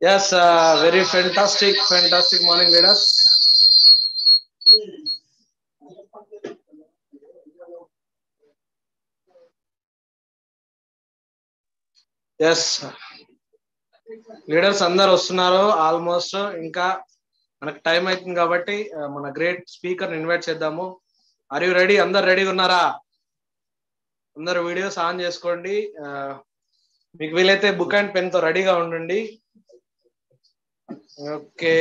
Yes, uh, very fantastic, fantastic morning, leaders. Yes leaders అందరు వస్తున్నారు. Almost ఇంకా మనకు టైం అవుతుంది కాబట్టి uh, మన గ్రేట్ స్పీకర్ ఇన్వైట్ చేద్దాము. ఆర్ యు రెడీ అందరు రెడీ ఉన్నారా? అందరు వీడియోస్ ఆన్ చేసుకోండి. Uh, మీకు వీలైతే బుక్ అండ్ పెన్తో రెడీగా ఉండండి. Okay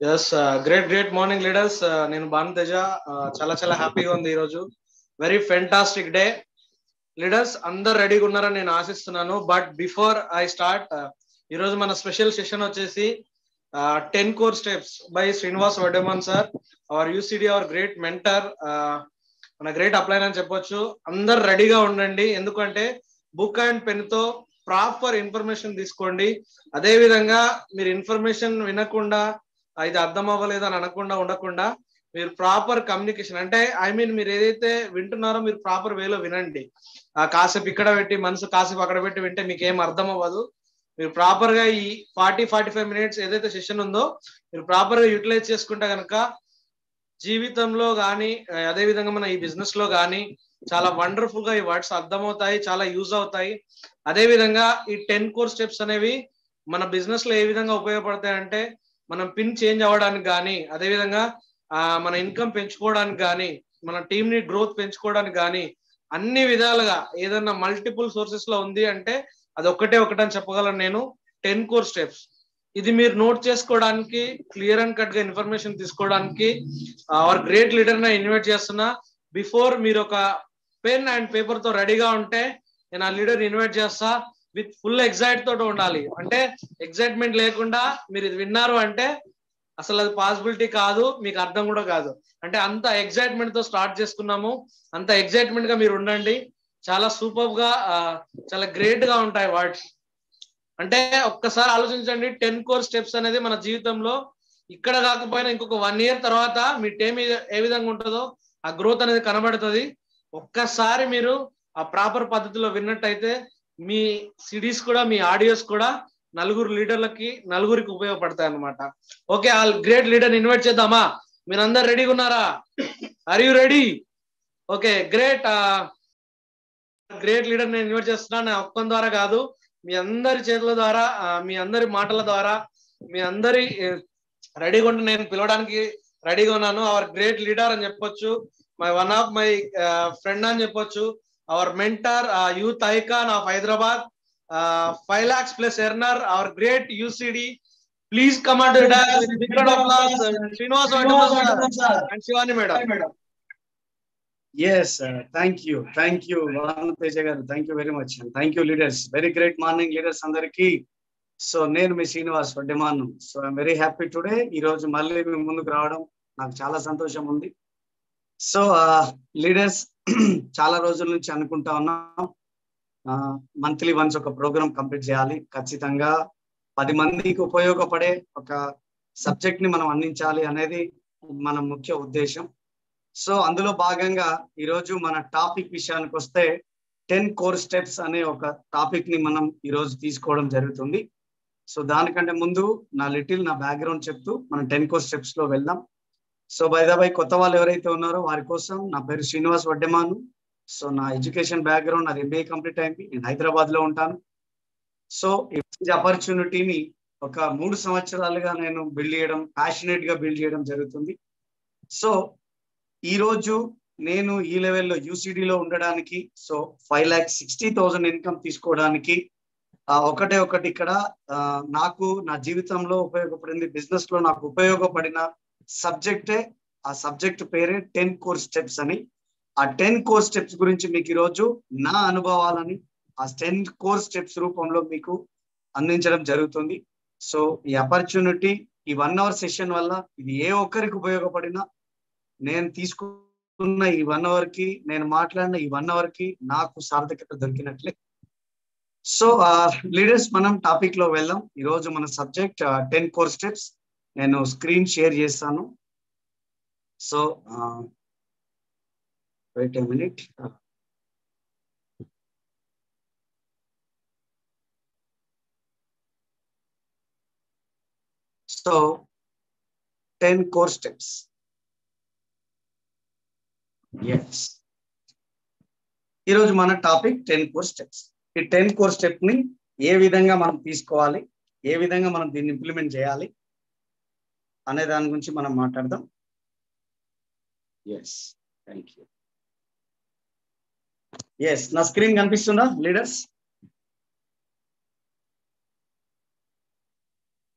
yes great great morning leaders నేను భాను తేజ uh, చాలా చాలా హ్యాపీగా ఉంది ఈరోజు. వెరీ ఫెంటాస్టిక్ డే లీడర్స్ అందరు రెడీగా ఉన్నారని నేను ఆశిస్తున్నాను. బట్ బిఫోర్ ఐ స్టార్ట్ ఈరోజు మన స్పెషల్ సెషన్ వచ్చేసి ten core steps by Srinivas Vaddaman sir our UCD our great mentor మన గ్రేట్ అప్లైన్ అని చెప్పొచ్చు. అందరు రెడీగా ఉండండి. ఎందుకంటే బుక్ అండ్ పెన్తో ప్రాపర్ ఇన్ఫర్మేషన్ తీసుకోండి. అదే విధంగా మీరు ఇన్ఫర్మేషన్ వినకుండా ఇది అర్థం అవ్వలేదు అని అనకుండా ఉండకుండా మీరు ప్రాపర్ కమ్యూనికేషన్ అంటే ఐ మీన్ మీరు ఏదైతే వింటున్నారో మీరు ప్రాపర్ వేలో వినండి. ఆ కాసేపు ఇక్కడ పెట్టి మనసు కాసేపు అక్కడ పెట్టి వింటే మీకు ఏం అర్థం అవ్వదు. మీరు ప్రాపర్గా ఈ ఫార్టీ ఫార్టీ ఫైవ్ మినిట్స్ ఏదైతే సెషన్ ఉందో మీరు ప్రాపర్గా యూటిలైజ్ చేసుకుంటే కనుక జీవితంలో కానీ అదే విధంగా మన ఈ బిజినెస్లో కానీ చాలా వండర్ఫుల్గా ఈ వర్డ్స్ అర్థమవుతాయి చాలా యూజ్ అవుతాయి. అదే విధంగా ఈ టెన్ కోర్ స్టెప్స్ అనేవి మన బిజినెస్లో ఏ విధంగా ఉపయోగపడతాయి అంటే మనం పిన్ చేంజ్ అవ్వడానికి కానీ అదేవిధంగా మన ఇన్కమ్ పెంచుకోవడానికి కానీ మన టీమ్ని గ్రోత్ పెంచుకోవడానికి కానీ అన్ని విధాలుగా ఏదన్నా మల్టిపుల్ సోర్సెస్లో ఉంది అంటే అది ఒకటే ఒకటని చెప్పగలను నేను. Ten core steps. ఇది మీరు నోట్ చేసుకోవడానికి క్లియర్ అండ్ కట్గా ఇన్ఫర్మేషన్ తీసుకోవడానికి అవర్ గ్రేట్ లీడర్ని ఇన్వైట్ చేస్తున్నా. బిఫోర్ మీరు ఒక పెన్ అండ్ పేపర్తో రెడీగా ఉంటే నేను ఆ లీడర్ ఇన్వైట్ చేస్తా. విత్ ఫుల్ ఎగ్జైట్ తోటి ఉండాలి. అంటే ఎగ్జైట్మెంట్ లేకుండా మీరు ఇది విన్నారు అంటే అసలు అది పాసిబిలిటీ కాదు మీకు అర్థం కూడా కాదు. అంటే అంత ఎగ్జైట్మెంట్తో స్టార్ట్ చేసుకున్నాము. అంత ఎగ్జైట్మెంట్గా మీరు ఉండండి. చాలా సూపర్గా చాలా గ్రేట్గా ఉంటాయి వర్డ్స్ అంటే ఒక్కసారి ఆలోచించండి టెన్ కోర్ స్టెప్స్ అనేది మన జీవితంలో ఇక్కడ కాకపోయినా ఇంకొక వన్ ఇయర్ తర్వాత మీ టైం ఏ విధంగా ఉంటుందో ఆ గ్రోత్ అనేది కనబడుతుంది. ఒక్కసారి మీరు ఆ ప్రాపర్ పద్ధతిలో విన్నట్టయితే మీ సిడీస్ కూడా మీ ఆడియోస్ కూడా నలుగురు లీడర్లకి నలుగురికి ఉపయోగపడతాయి అనమాట ఓకే ఆ గ్రేట్ లీడర్ ఇన్వైట్ చేద్దామా? మీరందరు రెడీగా ఉన్నారా? Are you ready okay great great leader నేను ఇన్వైట్ చేస్తున్నాను నా ఒక్కని ద్వారా కాదు. మీ అందరి చేతుల ద్వారా మీ అందరి మాటల ద్వారా మీ అందరి రెడీగా ఉంటే నేను పిలవడానికి రెడీగా ఉన్నాను. అవర్ గ్రేట్ లీడర్ అని చెప్పొచ్చు. My one of my friend అని చెప్పొచ్చు. Our mentor youth icon of Hyderabad five lakhs plus earner our great UCD please command Srinivas and Shivani madam Yes, uh, thank you. Thank you, Vanu Teja garu. Thank you very much. And thank you, leaders. Very great morning, leaders అందరికి. So నేను మీ Srinivas Vaddemanu. So I'm very happy today ఈ రోజు మళ్ళీ మీ ముందుకు రావడం నాకు చాలా సంతోషం ఉంది. సో లీడర్స్ చాలా రోజుల నుంచి అనుకుంటా ఉన్నాం. మంత్లీ వన్స్ ఒక ప్రోగ్రామ్ కంప్లీట్ చేయాలి. ఖచ్చితంగా పది మందికి ఉపయోగపడే ఒక సబ్జెక్ట్ని మనం అందించాలి అనేది మన ముఖ్య ఉద్దేశం. సో అందులో భాగంగా ఈరోజు మన టాపిక్ విషయానికి వస్తే టెన్ కోర్ స్టెప్స్ అనే ఒక టాపిక్ని మనం ఈరోజు తీసుకోవడం జరుగుతుంది. సో దానికంటే ముందు నా లిటిల్ నా బ్యాక్గ్రౌండ్ చెప్తూ మనం టెన్ కోర్ స్టెప్స్లో వెళ్దాం. సో బైదాబాయ్ కొత్త వాళ్ళు ఎవరైతే ఉన్నారో వారి కోసం నా పేరు శ్రీనివాస్ వడ్డెమాను. సో నా ఎడ్యుకేషన్ బ్యాక్గ్రౌండ్ నాది ఎంబీఏ కంప్లీట్ అయింది. నేను హైదరాబాద్లో ఉంటాను. సో ఈ ఆపర్చునిటీని ఒక మూడు సంవత్సరాలుగా నేను బిల్డ్ చేయడం ప్యాషనేట్గా బిల్డ్ చేయడం జరుగుతుంది. సో ఈ రోజు నేను ఈ లెవెల్లో యూసిడిలో ఉండడానికి so five lakh sixty thousand income తీసుకోవడానికి ఒకటే ఒకటి ఇక్కడ నాకు నా జీవితంలో ఉపయోగపడింది బిజినెస్లో నాకు ఉపయోగపడిన సబ్జెక్టే ఆ సబ్జెక్ట్ పేరే టెన్ కోర్ స్టెప్స్ అని. ఆ టెన్ కోర్ స్టెప్స్ గురించి మీకు ఈరోజు నా అనుభవాలని ఆ టెన్ కోర్ స్టెప్స్ రూపంలో మీకు అందించడం జరుగుతుంది. సో ఈ ఆపర్చునిటీ ఈ వన్ అవర్ సెషన్ వల్ల ఇది ఏ ఒక్కరికి ఉపయోగపడినా నేను తీసుకున్న ఈ వన్ అవర్కి నేను మాట్లాడిన ఈ వన్ అవర్కి నాకు సార్థకత దొరికినట్లే. సో లీడర్స్ మనం టాపిక్లో వెళ్దాం. ఈ రోజు మన సబ్జెక్ట్ టెన్ కోర్ స్టెప్స్. నేను స్క్రీన్ షేర్ చేస్తాను. So wait a minute so ten core steps yes ఈరోజు మన టాపిక్ టెన్ కోర్ స్టెప్స్ ఈ టెన్ కోర్ స్టెప్ని ఏ విధంగా మనం తీసుకోవాలి? ఏ విధంగా మనం దీన్ని ఇంప్లిమెంట్ చేయాలి? అనే దాని గురించి మనం మాట్లాడదాం. ఎస్ థ్యాంక్ యూ ఎస్ నా స్క్రీన్ కనిపిస్తుందా లీడర్స్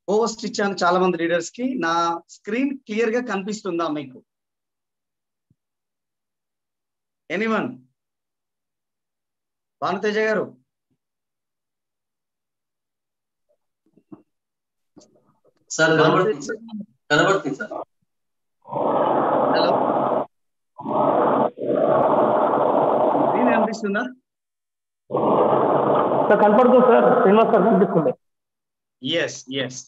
పోస్ట్ ఇచ్చాను చాలా మంది లీడర్స్కి. నా స్క్రీన్ క్లియర్గా కనిపిస్తుందా మీకు? ఎనీవన్ భానుతేజ గారు? సార్ కనబడుతుంది సార్. హలో. స్క్రీన్ కనిపిస్తుందా సార్ కనపడుతుంది సార్. శ్రీనివాస్ సార్ కనిపిస్తుంది. ఎస్ ఎస్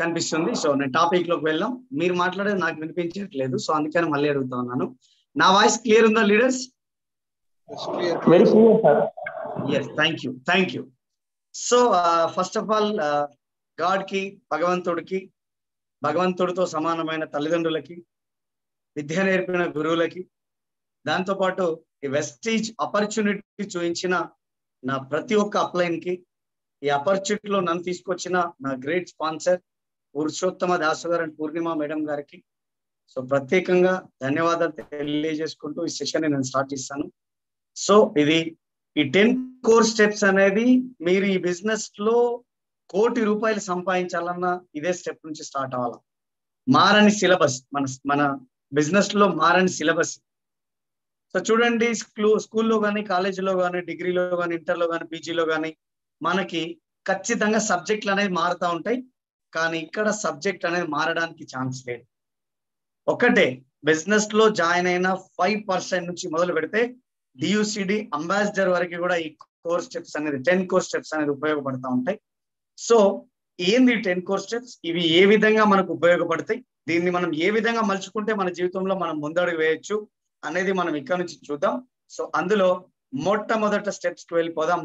కనిపిస్తుంది. సో నేను టాపిక్లోకి వెళ్ళాం. మీరు మాట్లాడేది నాకు వినిపించట్లేదు. సో అందుకని మళ్ళీ అడుగుతా ఉన్నాను. నా వాయిస్ క్లియర్ ఉందా leaders very clear sir yes thank you thank you so first of all గాడ్కి భగవంతుడికి భగవంతుడితో సమానమైన తల్లిదండ్రులకి విద్య నేర్పిన గురువులకి దాంతోపాటు ఈ వెస్టీజ్ ఆపర్చునిటీ చూపించిన నా ప్రతి ఒక్క అప్లైన్కి ఈ ఆపర్చునిటీలో నన్ను తీసుకొచ్చిన నా గ్రేట్ స్పాన్సర్ పురుషోత్తమ దాసు గారు అండ్ పూర్ణిమ మేడం గారికి. సో ప్రత్యేకంగా ధన్యవాదాలు తెలియజేసుకుంటూ ఈ సెషన్ నేను స్టార్ట్ చేస్తాను. సో ఇది ఈ టెన్ కోర్ స్టెప్స్ అనేది మీరు ఈ బిజినెస్లో కోటి రూపాయలు సంపాదించాలన్నా ఇదే స్టెప్ నుంచి స్టార్ట్ అవ్వాలి? మారని సిలబస్ మన మన బిజినెస్లో మారని సిలబస్. సో చూడండి స్కూ స్కూల్లో కానీ కాలేజీలో కానీ డిగ్రీలో కానీ ఇంటర్లో కానీ పీజీలో కానీ మనకి ఖచ్చితంగా సబ్జెక్టులు అనేది మారుతూ ఉంటాయి. కానీ ఇక్కడ సబ్జెక్ట్ అనేది మారడానికి ఛాన్స్ లేదు. ఒకటే బిజినెస్లో జాయిన్ అయిన ఫైవ్ పర్సెంట్ నుంచి మొదలు పెడితే డియూసిడి అంబాసిడర్ వరకు కూడా ఈ కోర్ స్టెప్స్ అనేది టెన్ కోర్ స్టెప్స్ అనేది ఉపయోగపడతా ఉంటాయి. సో ఏంది టెన్ కోర్ స్టెప్స్? ఇవి ఏ విధంగా మనకు ఉపయోగపడతాయి? దీన్ని మనం ఏ విధంగా మలుచుకుంటే మన జీవితంలో మనం ముందడుగు వేయొచ్చు అనేది మనం ఇక్కడ నుంచి చూద్దాం. సో అందులో మొట్టమొదట స్టెప్స్కి వెళ్ళిపోదాం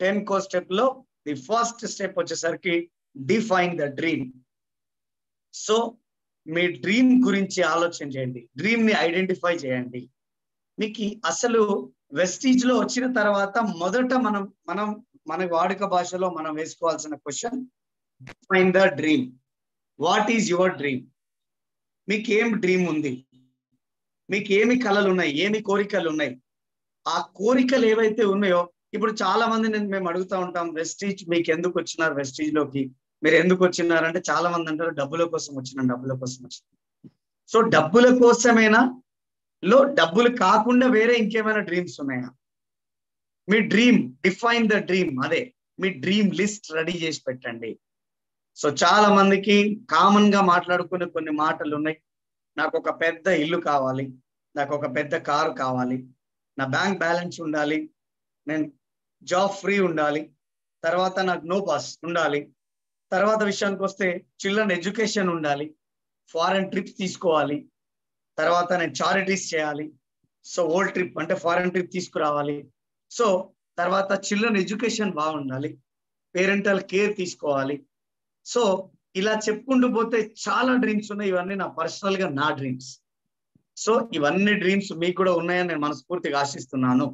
టెన్ కో స్టెప్లో ది ఫస్ట్ స్టెప్ వచ్చేసరికి డిఫైన్ ద డ్రీమ్. సో మీ డ్రీమ్ గురించి ఆలోచన చేయండి. డ్రీమ్ని ఐడెంటిఫై చేయండి. మీకు అసలు వెస్టీజ్లో వచ్చిన తర్వాత మొదట మనం మనం మన వాడుక భాషలో మనం వేసుకోవాల్సిన question define the dream what is your dream మీకు ఏం డ్రీమ్ ఉంది? మీకు ఏమి కళలు ఉన్నాయి ఏమి కోరికలు ఉన్నాయి ఆ కోరికలు ఏవైతే ఉన్నాయో ఇప్పుడు చాలా మంది నేను మేము అడుగుతా ఉంటాం వెస్టీజ్ మీకు ఎందుకు వచ్చినారు వెస్టీజ్లోకి? మీరు ఎందుకు వచ్చినారంటే చాలా మంది అంటారు డబ్బుల కోసం వచ్చిన డబ్బుల కోసం వచ్చిన సో డబ్బుల కోసమేనా? లో డబ్బులు కాకుండా వేరే ఇంకేమైనా డ్రీమ్స్ ఉన్నాయా? మీ డ్రీమ్ డిఫైన్ ద డ్రీమ్ అదే మీ డ్రీమ్ లిస్ట్ రెడీ చేసి పెట్టండి. సో చాలా మందికి కామన్గా మాట్లాడుకునే కొన్ని మాటలు ఉన్నాయి. నాకు ఒక పెద్ద ఇల్లు కావాలి. నాకు ఒక పెద్ద కారు కావాలి. నా బ్యాంక్ బ్యాలెన్స్ ఉండాలి. నేను జాబ్ ఫ్రీ ఉండాలి. తర్వాత నాకు నో పాస్ ఉండాలి. తర్వాత విషయానికి వస్తే చిల్డ్రన్ ఎడ్యుకేషన్ ఉండాలి. ఫారెన్ ట్రిప్స్ తీసుకోవాలి. తర్వాత నేను చారిటీస్ చేయాలి. సో ఓల్డ్ ట్రిప్ అంటే ఫారెన్ ట్రిప్ తీసుకురావాలి. సో తర్వాత చిల్డ్రన్ ఎడ్యుకేషన్ బాగుండాలి పేరెంటల్ కేర్ తీసుకోవాలి. సో ఇలా చెప్పుకుంటూ పోతే చాలా డ్రీమ్స్ ఉన్నాయి. ఇవన్నీ నా పర్సనల్గా నా డ్రీమ్స్. సో ఇవన్నీ డ్రీమ్స్ మీకు కూడా ఉన్నాయని నేను మనస్ఫూర్తిగా ఆశిస్తున్నాను.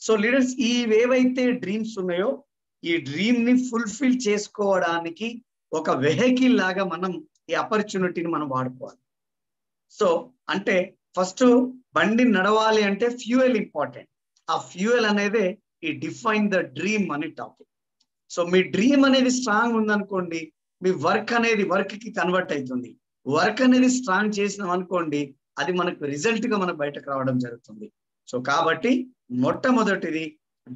సో లీడర్స్ ఇవేవైతే డ్రీమ్స్ ఉన్నాయో ఈ డ్రీమ్ని ఫుల్ఫిల్ చేసుకోవడానికి ఒక వెహికల్ లాగా మనం ఈ ఆపర్చునిటీని మనం వాడుకోవాలి. సో అంటే ఫస్ట్ బండి నడవాలి అంటే ఫ్యూయల్ ఇంపార్టెంట్. ఆ ఫ్యూయల్ అనేది ఈ డిఫైన్ ద డ్రీమ్ అనే టాపిక్ సో మీ డ్రీమ్ అనేది స్ట్రాంగ్ ఉందనుకోండి మీ వర్క్ అనేది వర్క్కి కన్వర్ట్ అవుతుంది. వర్క్ అనేది స్ట్రాంగ్ చేసినాం అనుకోండి అది మనకు రిజల్ట్గా మనకు బయటకు రావడం జరుగుతుంది. సో కాబట్టి మొట్టమొదటిది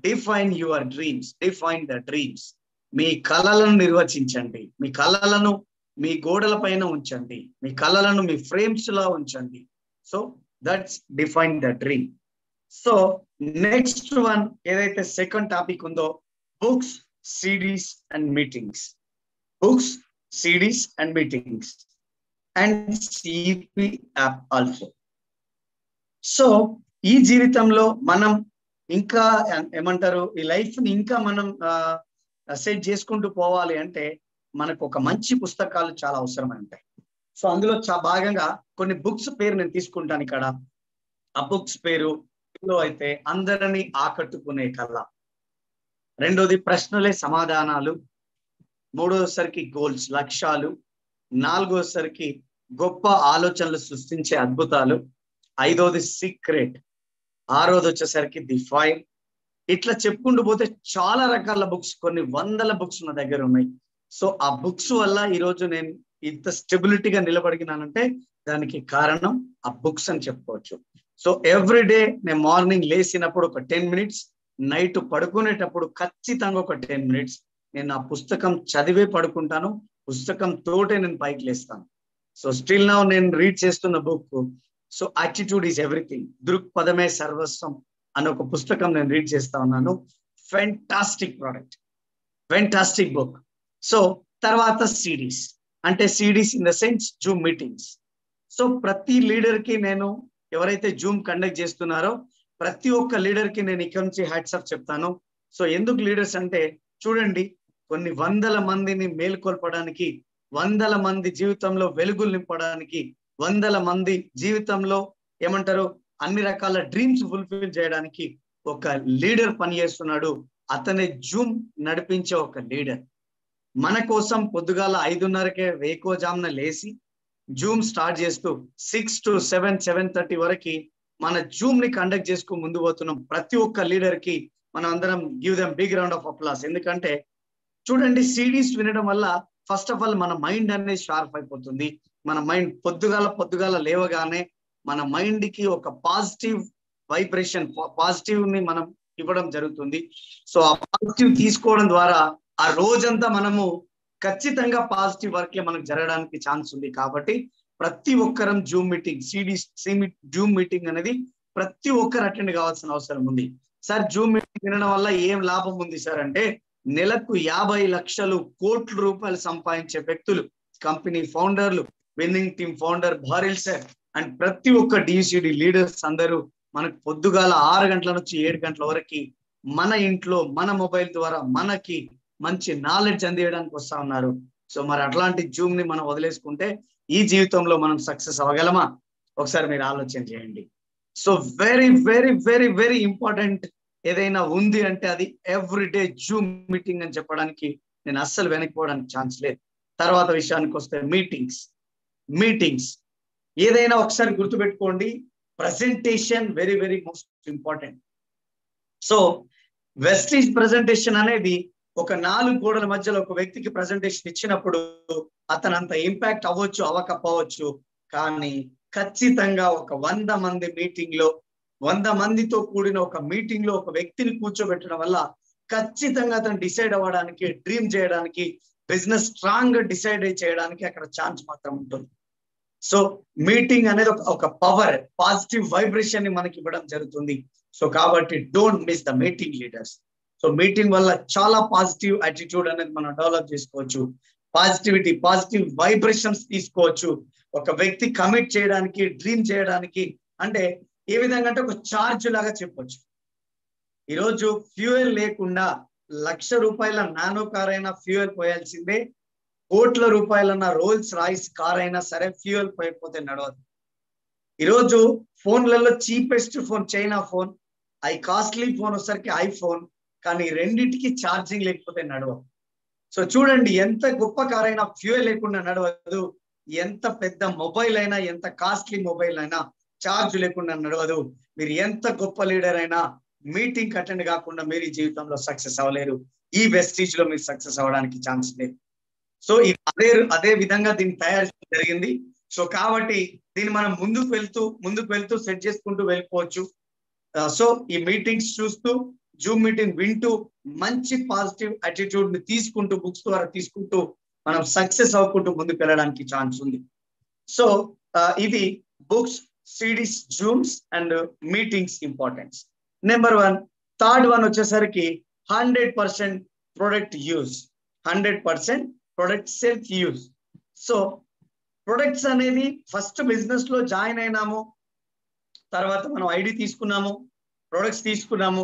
define your dreams define the dreams మీ కళలను నిర్వచించండి. మీ కళలను మీ గోడల పైన ఉంచండి. మీ కళలను మీ ఫ్రేమ్స్లో ఉంచండి. So that's define the dream so next one ఏదైతే సెకండ్ టాపిక్ ఉందో books CDs and meetings books CDs and meetings and CP app also so ఈ జీవితంలో మనం ఇంకా ఏమంటారు ఈ లైఫ్ని ఇంకా మనం సెట్ చేసుకుంటూ పోవాలి అంటే మనకు ఒక మంచి పుస్తకాలు చాలా అవసరమై ఉంటాయి. సో అందులో చా భాగంగా కొన్ని బుక్స్ పేరు నేను తీసుకుంటాను ఇక్కడ. ఆ బుక్స్ పేరు అయితే అందరినీ ఆకట్టుకునే కళ. రెండోది ప్రశ్నలే సమాధానాలు. మూడోసరికి గోల్స్ లక్ష్యాలు. నాలుగోసరికి గొప్ప ఆలోచనలు సృష్టించే అద్భుతాలు. ఐదోది సీక్రెట్ ఆరోది వచ్చేసరికి ది ఫైవ్ ఇట్లా చెప్పుకుంటూ పోతే చాలా రకాల బుక్స్ కొన్ని వందల బుక్స్ నా దగ్గర ఉన్నాయి. సో ఆ బుక్స్ వల్ల ఈరోజు నేను ఇంత స్టెబిలిటీగా నిలబడినానంటే దానికి కారణం ఆ బుక్స్ అని చెప్పుకోవచ్చు. సో ఎవ్రీ డే నేను మార్నింగ్ లేచినప్పుడు ఒక టెన్ మినిట్స్ నైట్ పడుకునేటప్పుడు ఖచ్చితంగా ఒక టెన్ మినిట్స్ నేను ఆ పుస్తకం చదివే పడుకుంటాను. పుస్తకం తోటే నేను పైకి లేస్తాను. సో స్టిల్ నా నేను రీడ్ చేస్తున్న book so attitude is everything దృక్పథమే సర్వస్వం అని ఒక పుస్తకం నేను రీడ్ చేస్తా ఉన్నాను. Fantastic product fantastic book so తర్వాత సిడీస్ అంటే CDs in the sense zoom meetings so ప్రతి లీడర్కి నేను ఎవరైతే జూమ్ కండక్ట్ చేస్తున్నారో ప్రతి ఒక్క లీడర్కి నేను ఇక్కడ నుంచి హ్యాట్సాప్ చెప్తాను. సో ఎందుకు లీడర్స్ అంటే చూడండి కొన్ని వందల మందిని మేల్కొల్పడానికి వందల మంది జీవితంలో వెలుగులు నింపడానికి వందల మంది జీవితంలో ఏమంటారు అన్ని రకాల డ్రీమ్స్ ఫుల్ఫిల్ చేయడానికి ఒక లీడర్ పనిచేస్తున్నాడు అతనే జూమ్ నడిపించే ఒక లీడర్. మన కోసం పొద్దుగాల ఐదున్నరకే వేకోజామున లేచి జూమ్ స్టార్ట్ చేస్తూ six to seven seven thirty వరకు మన జూమ్ని కండక్ట్ చేసుకు ముందు పోతున్నాం. ప్రతి ఒక్క లీడర్కి మనం అందరం give them big round of applause ఎందుకంటే చూడండి సిడీస్ వినడం వల్ల ఫస్ట్ ఆఫ్ ఆల్ మన మైండ్ అనేది షార్ప్ అయిపోతుంది. మన మైండ్ పొద్దుగాల పొద్దుగాల లేవగానే మన మైండ్కి ఒక పాజిటివ్ వైబ్రేషన్ పాజిటివ్ని మనం ఇవ్వడం జరుగుతుంది. సో ఆ పాజిటివ్ తీసుకోవడం ద్వారా ఆ రోజంతా మనము ఖచ్చితంగా పాజిటివ్ వర్క్ మనకు జరగడానికి ఛాన్స్ ఉంది కాబట్టి ప్రతి ఒక్కరం zoom meeting CD zoom meeting అనేది ప్రతి ఒక్కరు అటెండ్ కావాల్సిన అవసరం ఉంది. సార్ జూమ్ మీటింగ్ వినడం వల్ల ఏం లాభం ఉంది సార్ అంటే నెలకు యాభై లక్షలు కోట్ల రూపాయలు సంపాదించే వ్యక్తులు company ఫౌండర్లు winning team founder Bharil sir and ప్రతి ఒక్క డిసిడి లీడర్స్ అందరూ మనకు పొద్దుగాల ఆరు గంటల నుంచి ఏడు గంటల వరకు మన ఇంట్లో మన మొబైల్ ద్వారా మనకి మంచి నాలెడ్జ్ అందియడానికి వస్తా ఉన్నారు. సో మరి అట్లాంటి జూమ్ని మనం వదిలేసుకుంటే ఈ జీవితంలో మనం సక్సెస్ అవ్వగలమా? ఒకసారి మీరు ఆలోచన చేయండి. So very very very very important ఏదైనా ఉంది అంటే అది ఎవ్రీ డే జూమ్ మీటింగ్ అని చెప్పడానికి నేను అస్సలు వెనక్కిపోవడానికి ఛాన్స్ లేదు. తర్వాత విషయానికి వస్తే మీటింగ్స్ మీటింగ్స్ ఏదైనా ఒకసారి గుర్తుపెట్టుకోండి presentation very very most important so Vestige presentation అనేది ఒక నాలుగు గోడల మధ్యలో ఒక వ్యక్తికి ప్రజెంటేషన్ ఇచ్చినప్పుడు అతను అంత ఇంపాక్ట్ అవ్వచ్చు అవ్వకపోవచ్చు. కానీ ఖచ్చితంగా ఒక వంద మంది మీటింగ్లో వంద మందితో కూడిన ఒక మీటింగ్లో ఒక వ్యక్తిని కూర్చోబెట్టడం వల్ల ఖచ్చితంగా అతను డిసైడ్ అవ్వడానికి డ్రీమ్ చేయడానికి బిజినెస్ స్ట్రాంగ్గా డిసైడ్ చేయడానికి అక్కడ ఛాన్స్ మాత్రం ఉంటుంది. సో మీటింగ్ అనేది ఒక ఒక పవర్ పాజిటివ్ వైబ్రేషన్ని మనకి ఇవ్వడం జరుగుతుంది. సో కాబట్టి don't miss the meeting leaders so meeting వల్ల చాలా పాజిటివ్ యాటిట్యూడ్ అనేది మనం డెవలప్ చేసుకోవచ్చు. పాజిటివిటీ పాజిటివ్ వైబ్రేషన్స్ తీసుకోవచ్చు. ఒక వ్యక్తి కమిట్ చేయడానికి డ్రీమ్ చేయడానికి అంటే ఏ విధంగా అంటే ఒక చార్జ్ లాగా చెప్పొచ్చు. ఈరోజు ఫ్యూయల్ లేకుండా లక్ష రూపాయల నానో కార్ అయినా ఫ్యూయల్ పోయాల్సిందే. కోట్ల రూపాయలన్న రోల్స్ రాయిస్ కార్ అయినా సరే ఫ్యూయల్ పోయకపోతే నడవదు. ఈరోజు ఫోన్లలో చీపెస్ట్ ఫోన్ చైనా ఫోన్ ఐ కాస్ట్లీ ఫోన్ వచ్చరికి ఐఫోన్ కానీ రెండింటికి ఛార్జింగ్ లేకపోతే నడవదు. సో చూడండి ఎంత గొప్ప కార్ అయినా ఫ్యూయల్ లేకుండా నడవదు. ఎంత పెద్ద మొబైల్ అయినా ఎంత కాస్ట్లీ మొబైల్ అయినా ఛార్జ్ లేకుండా నడవదు. మీరు ఎంత గొప్ప లీడర్ అయినా మీటింగ్ అటెండ్ కాకుండా మీరు ఈ జీవితంలో సక్సెస్ అవ్వలేరు. ఈ వెస్టీజ్లో మీరు సక్సెస్ అవ్వడానికి ఛాన్స్ లేదు. సో అదే అదే విధంగా దీన్ని తయారు చేయడం జరిగింది. సో కాబట్టి దీన్ని మనం ముందుకు వెళ్తూ ముందుకు వెళ్తూ సెట్ చేసుకుంటూ వెళ్ళిపోవచ్చు. సో ఈ మీటింగ్స్ చూస్తూ జూమ్ మీటింగ్ వింటూ మంచి పాజిటివ్ అటిట్యూడ్ని తీసుకుంటూ బుక్స్ ద్వారా తీసుకుంటూ మనం సక్సెస్ అవ్వకుంటూ ముందుకు వెళ్ళడానికి ఛాన్స్ ఉంది సో ఇది books CDs zooms and meetings importance number one third one వచ్చేసరికి hundred percent product use hundred percent product self use so products అనేది ఫస్ట్ బిజినెస్లో జాయిన్ అయినాము తర్వాత మనం ఐడి తీసుకున్నాము ప్రొడక్ట్స్ తీసుకున్నాము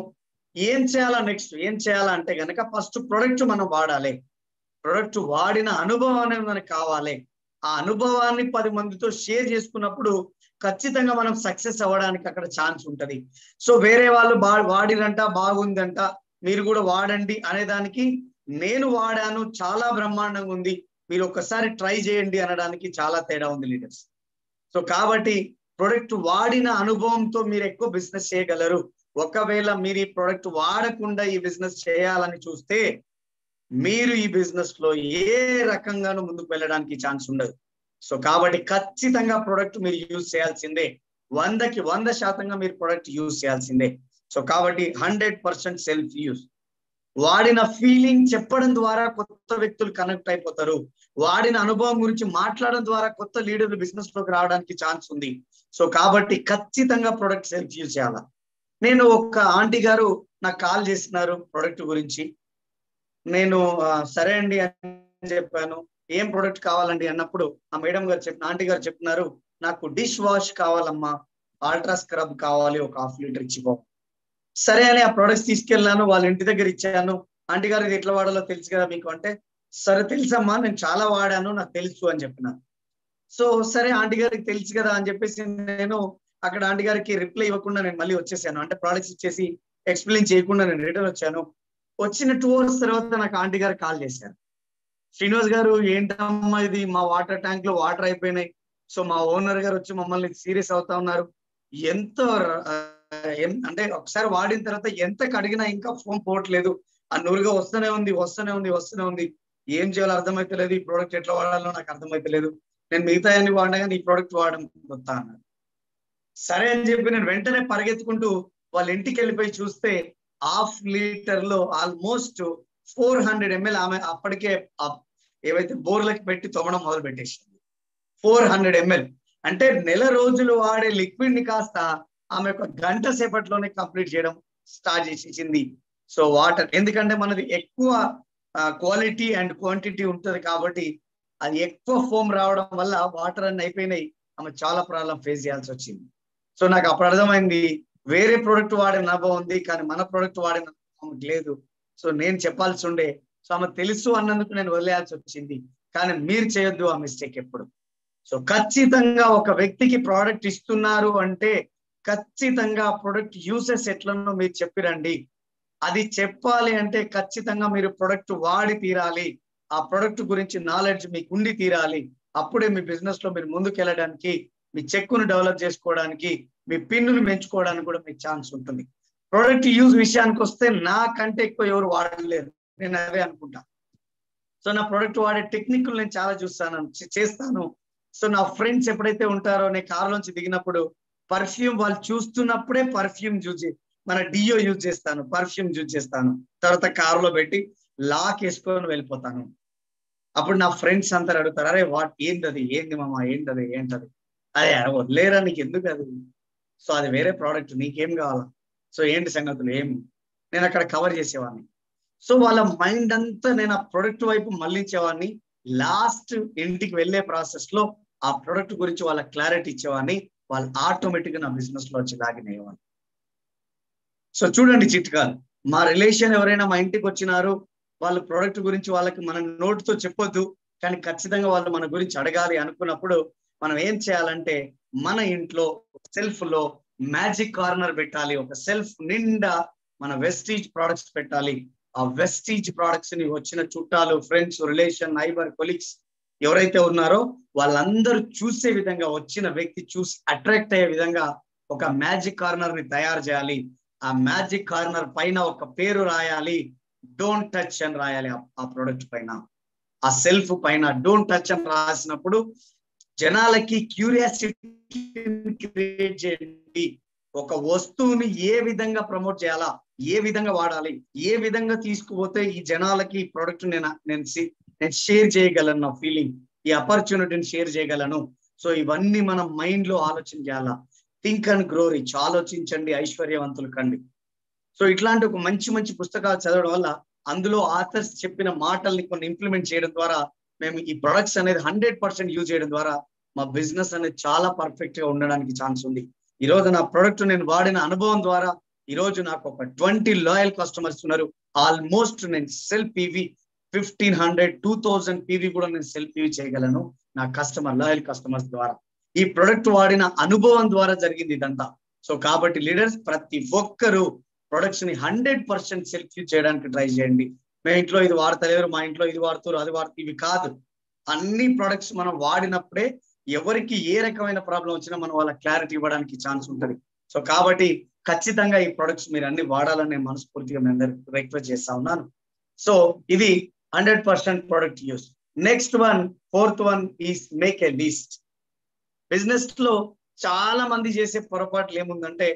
ఏం చేయాలా నెక్స్ట్ ఏం చేయాలా అంటే కనుక ఫస్ట్ ప్రొడక్ట్ మనం వాడాలి. ప్రొడక్ట్ వాడిన అనుభవం అనేది మనకు కావాలి. ఆ అనుభవాన్ని పది మందితో షేర్ చేసుకున్నప్పుడు ఖచ్చితంగా మనం సక్సెస్ అవ్వడానికి అక్కడ ఛాన్స్ ఉంటది. సో వేరే వాళ్ళు బా వాడిరంట బాగుందంట మీరు కూడా వాడండి అనే దానికి నేను వాడాను చాలా బ్రహ్మాండంగా ఉంది మీరు ఒక్కసారి ట్రై చేయండి అనడానికి చాలా తేడా ఉంది లీడర్స్ సో కాబట్టి ప్రొడక్ట్ వాడిన అనుభవంతో మీరు ఎక్కువ బిజినెస్ చేయగలరు. ఒకవేళ మీరు ఈ ప్రోడక్ట్ వాడకుండా ఈ బిజినెస్ చేయాలని చూస్తే మీరు ఈ బిజినెస్లో ఏ రకంగానూ ముందుకు వెళ్ళడానికి ఛాన్స్ ఉండదు. సో కాబట్టి ఖచ్చితంగా ప్రోడక్ట్ మీరు యూజ్ చేయాల్సిందే. వందకి వంద శాతంగా మీరు ప్రోడక్ట్ యూజ్ చేయాల్సిందే. సో కాబట్టి హండ్రెడ్ పర్సెంట్ సెల్ఫ్ యూజ్ వాడిన ఫీలింగ్ చెప్పడం ద్వారా కొత్త వ్యక్తులు కనెక్ట్ అయిపోతారు. వాడిన అనుభవం గురించి మాట్లాడడం ద్వారా కొత్త లీడర్లు బిజినెస్లోకి రావడానికి ఛాన్స్ ఉంది. సో కాబట్టి ఖచ్చితంగా ప్రొడక్ట్ సెల్ఫ్ యూజ్ చేయాలా. నేను ఒక ఆంటీ గారు నాకు కాల్ చేస్తున్నారు ప్రొడక్ట్ గురించి. నేను సరే అండి అని చెప్పాను. ఏం ప్రొడక్ట్ కావాలండి అన్నప్పుడు ఆ మేడం గారు చెప్పిన ఆంటీ గారు చెప్తున్నారు నాకు డిష్ వాష్ కావాలమ్మా అల్ట్రా స్క్రబ్ కావాలి ఒక హాఫ్ లీటర్ ఇచ్చిపో. సరే అని ఆ ప్రొడక్ట్స్ తీసుకెళ్ళాను వాళ్ళ ఇంటి దగ్గర ఇచ్చాను. ఆంటీ గారు ఇది ఎట్లా వాడాలో తెలుసు కదా మీకు అంటే సరే తెలుసమ్మా నేను చాలా వాడాను నాకు తెలుసు అని చెప్పిన సో సరే ఆంటీ గారికి తెలుసు కదా అని చెప్పేసి నేను అక్కడ ఆంటీ గారికి రిప్లై ఇవ్వకుండా నేను మళ్ళీ వచ్చేసాను. అంటే ప్రోడక్ట్స్ ఇచ్చేసి ఎక్స్ప్లెయిన్ చేయకుండా నేను రిటర్న్ వచ్చాను. వచ్చిన టూ అవర్స్ తర్వాత నాకు ఆంటీ గారు కాల్ చేశారు. శ్రీనివాస్ గారు ఏంటమ్మా ఇది? మా వాటర్ ట్యాంక్లో వాటర్ అయిపోయినాయి. సో మా ఓనర్ గారు వచ్చి మమ్మల్ని సీరియస్ అవుతా ఉన్నారు. ఎంత అంటే ఒకసారి వాడిన తర్వాత ఎంత కడిగినా ఇంకా ఫోన్ పోవట్లేదు. ఆ నూరుగా వస్తూనే ఉంది వస్తూనే ఉంది వస్తూనే ఉంది. ఏం చేయాలో అర్థమైతలేదు. ఈ ప్రోడక్ట్ ఎట్లా వాడాలో నాకు అర్థమైతలేదు. నేను మిగతా అన్ని కానీ ఈ ప్రోడక్ట్ వాడడం కొత్త అన్నారు. సరే అని చెప్పి నేను వెంటనే పరిగెత్తుకుంటూ వాళ్ళ ఇంటికి వెళ్ళిపోయి చూస్తే హాఫ్ లీటర్లో ఆల్మోస్ట్ ఫోర్ హండ్రెడ్ ఎంఎల్ ఆమె అప్పటికే ఏవైతే బోర్లకి పెట్టి తోమడం మొదలు పెట్టేసింది. Four hundred ML. అంటే నెల రోజులు వాడే లిక్విడ్ని కాస్త ఆమె ఒక గంట సేపట్లోనే కంప్లీట్ చేయడం స్టార్ట్ చేసేసింది. సో వాటర్ ఎందుకంటే మనది ఎక్కువ క్వాలిటీ అండ్ క్వాంటిటీ ఉంటుంది కాబట్టి అది ఎక్కువ ఫోమ్ రావడం వల్ల వాటర్ అన్ని అయిపోయినాయి. ఆమె చాలా ప్రాబ్లం ఫేస్ చేయాల్సి వచ్చింది. సో నాకు అప్పుడు అర్థమైంది వేరే ప్రోడక్ట్ వాడిన అనుభవం ఉంది కానీ మన ప్రోడక్ట్ వాడిన ఆమెకు లేదు. సో నేను చెప్పాల్సి ఉండే సో ఆమె తెలుసు అన్నందుకు నేను వదిలేయాల్సి వచ్చింది. కానీ మీరు చేయొద్దు ఆ మిస్టేక్ ఎప్పుడు. సో ఖచ్చితంగా ఒక వ్యక్తికి ప్రోడక్ట్ ఇస్తున్నారు అంటే ఖచ్చితంగా ప్రోడక్ట్ యూసెస్ ఎట్లనో మీరు చెప్పిరండి. అది చెప్పాలి అంటే ఖచ్చితంగా మీరు ప్రోడక్ట్ వాడి తీరాలి. ఆ ప్రోడక్ట్ గురించి నాలెడ్జ్ మీకు ఉండి తీరాలి. అప్పుడే మీ బిజినెస్లో మీరు ముందుకు వెళ్ళడానికి మీ చెక్కును డెవలప్ చేసుకోవడానికి మీ పిన్నును పెంచుకోవడానికి కూడా మీకు ఛాన్స్ ఉంటుంది. ప్రొడక్ట్ యూజ్ విషయానికి వస్తే నాకంటే ఎక్కువ ఎవరు వాడలేరు. నేను అదే అనుకుంటా. సో నా ప్రొడక్ట్ వాడే టెక్నిక్ నేను చాలా చూస్తాను చేస్తాను. సో నా ఫ్రెండ్స్ ఎప్పుడైతే ఉంటారో నేను కారులోంచి దిగినప్పుడు పర్ఫ్యూమ్ వాళ్ళు చూస్తున్నప్పుడే పర్ఫ్యూమ్ యూజ్ మన డియో యూజ్ చేస్తాను పర్ఫ్యూమ్ యూజ్ చేస్తాను. తర్వాత కారులో పెట్టి లాక్ వేసుకొని వెళ్ళిపోతాను. అప్పుడు నా ఫ్రెండ్స్ అంతా అడుగుతారు అరే వాట్ ఏంటది ఏంది మామ? ఏంటది ఏంటది? అదే వదిలేరా నీకు ఎందుకు అది? సో అది వేరే ప్రోడక్ట్ నీకేం కావాలా? సో ఏంటి సంగతులు? ఏం? నేను అక్కడ కవర్ చేసేవాడిని. సో వాళ్ళ మైండ్ అంతా నేను ఆ ప్రొడక్ట్ వైపు మళ్ళించేవాడిని. లాస్ట్ ఇంటికి వెళ్ళే ప్రాసెస్లో ఆ ప్రొడక్ట్ గురించి వాళ్ళ క్లారిటీ ఇచ్చేవాడిని. వాళ్ళు ఆటోమేటిక్గా నా బిజినెస్లో వచ్చి లాగిన్ సో చూడండి చిట్కాలు. మా రిలేషన్ ఎవరైనా మా ఇంటికి వచ్చినారు. వాళ్ళ ప్రోడక్ట్ గురించి వాళ్ళకి మన నోటుతో చెప్పొద్దు. కానీ ఖచ్చితంగా వాళ్ళు మన గురించి అడగాలి అనుకున్నప్పుడు మనం ఏం చేయాలంటే మన ఇంట్లో సెల్ఫ్లో మ్యాజిక్ కార్నర్ పెట్టాలి. ఒక సెల్ఫ్ నిండా మన వెస్టీజ్ ప్రొడక్ట్స్ పెట్టాలి. ఆ వెస్టీజ్ ప్రొడక్ట్స్ని వచ్చిన చుట్టాలు ఫ్రెండ్స్ రిలేషన్ నైబర్ కొలీగ్స్ ఎవరైతే ఉన్నారో వాళ్ళందరూ చూసే విధంగా వచ్చిన వ్యక్తి చూసి అట్రాక్ట్ అయ్యే విధంగా ఒక మ్యాజిక్ కార్నర్ని తయారు చేయాలి. ఆ మ్యాజిక్ కార్నర్ పైన ఒక పేరు రాయాలి. డోంట్ టచ్ అని రాయాలి ఆ- ఆ ప్రొడక్ట్ పైన. ఆ సెల్ఫ్ పైన డోంట్ టచ్ అని రాసినప్పుడు జనాలకి క్యూరియాసిటీ క్రియేట్ చేయండి. ఒక వస్తువుని ఏ విధంగా ప్రమోట్ చేయాలా? ఏ విధంగా వాడాలి? ఏ విధంగా తీసుకుపోతే ఈ జనాలకి ఈ ప్రొడక్ట్ నేను నేను నేను షేర్ చేయగలను నా ఫీలింగ్ ఈ ఆపర్చునిటీని షేర్ చేయగలను. సో ఇవన్నీ మనం మైండ్లో ఆలోచన చేయాలా? థింక్ అండ్ గ్రో రిచ్ ఆలోచించండి ఐశ్వర్యవంతులు కండి. సో ఇట్లాంటి ఒక మంచి మంచి పుస్తకాలు చదవడం వల్ల అందులో ఆథర్స్ చెప్పిన మాటల్ని కొన్ని ఇంప్లిమెంట్ చేయడం ద్వారా మేము ఈ ప్రొడక్ట్స్ అనేది హండ్రెడ్ పర్సెంట్ యూజ్ చేయడం ద్వారా మా బిజినెస్ అనేది చాలా పర్ఫెక్ట్గా ఉండడానికి ఛాన్స్ ఉంది. ఈ రోజు నా ప్రొడక్ట్ నేను వాడిన అనుభవం ద్వారా ఈ రోజు నాకు ఒక ట్వంటీ లాయల్ కస్టమర్స్ ఉన్నారు. ఆల్మోస్ట్ నేను sell PV fifteen hundred two thousand PV కూడా నేను సెల్ పీవీ చేయగలను నా కస్టమర్ లాయల్ కస్టమర్స్ ద్వారా. ఈ ప్రొడక్ట్ వాడిన అనుభవం ద్వారా జరిగింది ఇదంతా. సో కాబట్టి లీడర్స్ ప్రతి ఒక్కరూ ప్రొడక్ట్స్ని హండ్రెడ్ పర్సెంట్ సెల్ఫ్ యూజ్ చేయడానికి ట్రై చేయండి. మా ఇంట్లో ఇది వాడతలేరు మా ఇంట్లో ఇది వాడుతారు అది వాడుతారు ఇవి కాదు. అన్ని ప్రొడక్ట్స్ మనం వాడినప్పుడే ఎవరికి ఏ రకమైన ప్రాబ్లం వచ్చినా మనం వాళ్ళ క్లారిటీ ఇవ్వడానికి ఛాన్స్ ఉంటుంది. సో కాబట్టి ఖచ్చితంగా ఈ ప్రొడక్ట్స్ మీరు అన్ని వాడాలని నేను మనస్ఫూర్తిగా మీ రిక్వెస్ట్ చేస్తా ఉన్నాను. సో ఇది hundred percent product use next one fourth one is make a list బిజినెస్లో చాలా మంది చేసే పొరపాట్లు ఏముందంటే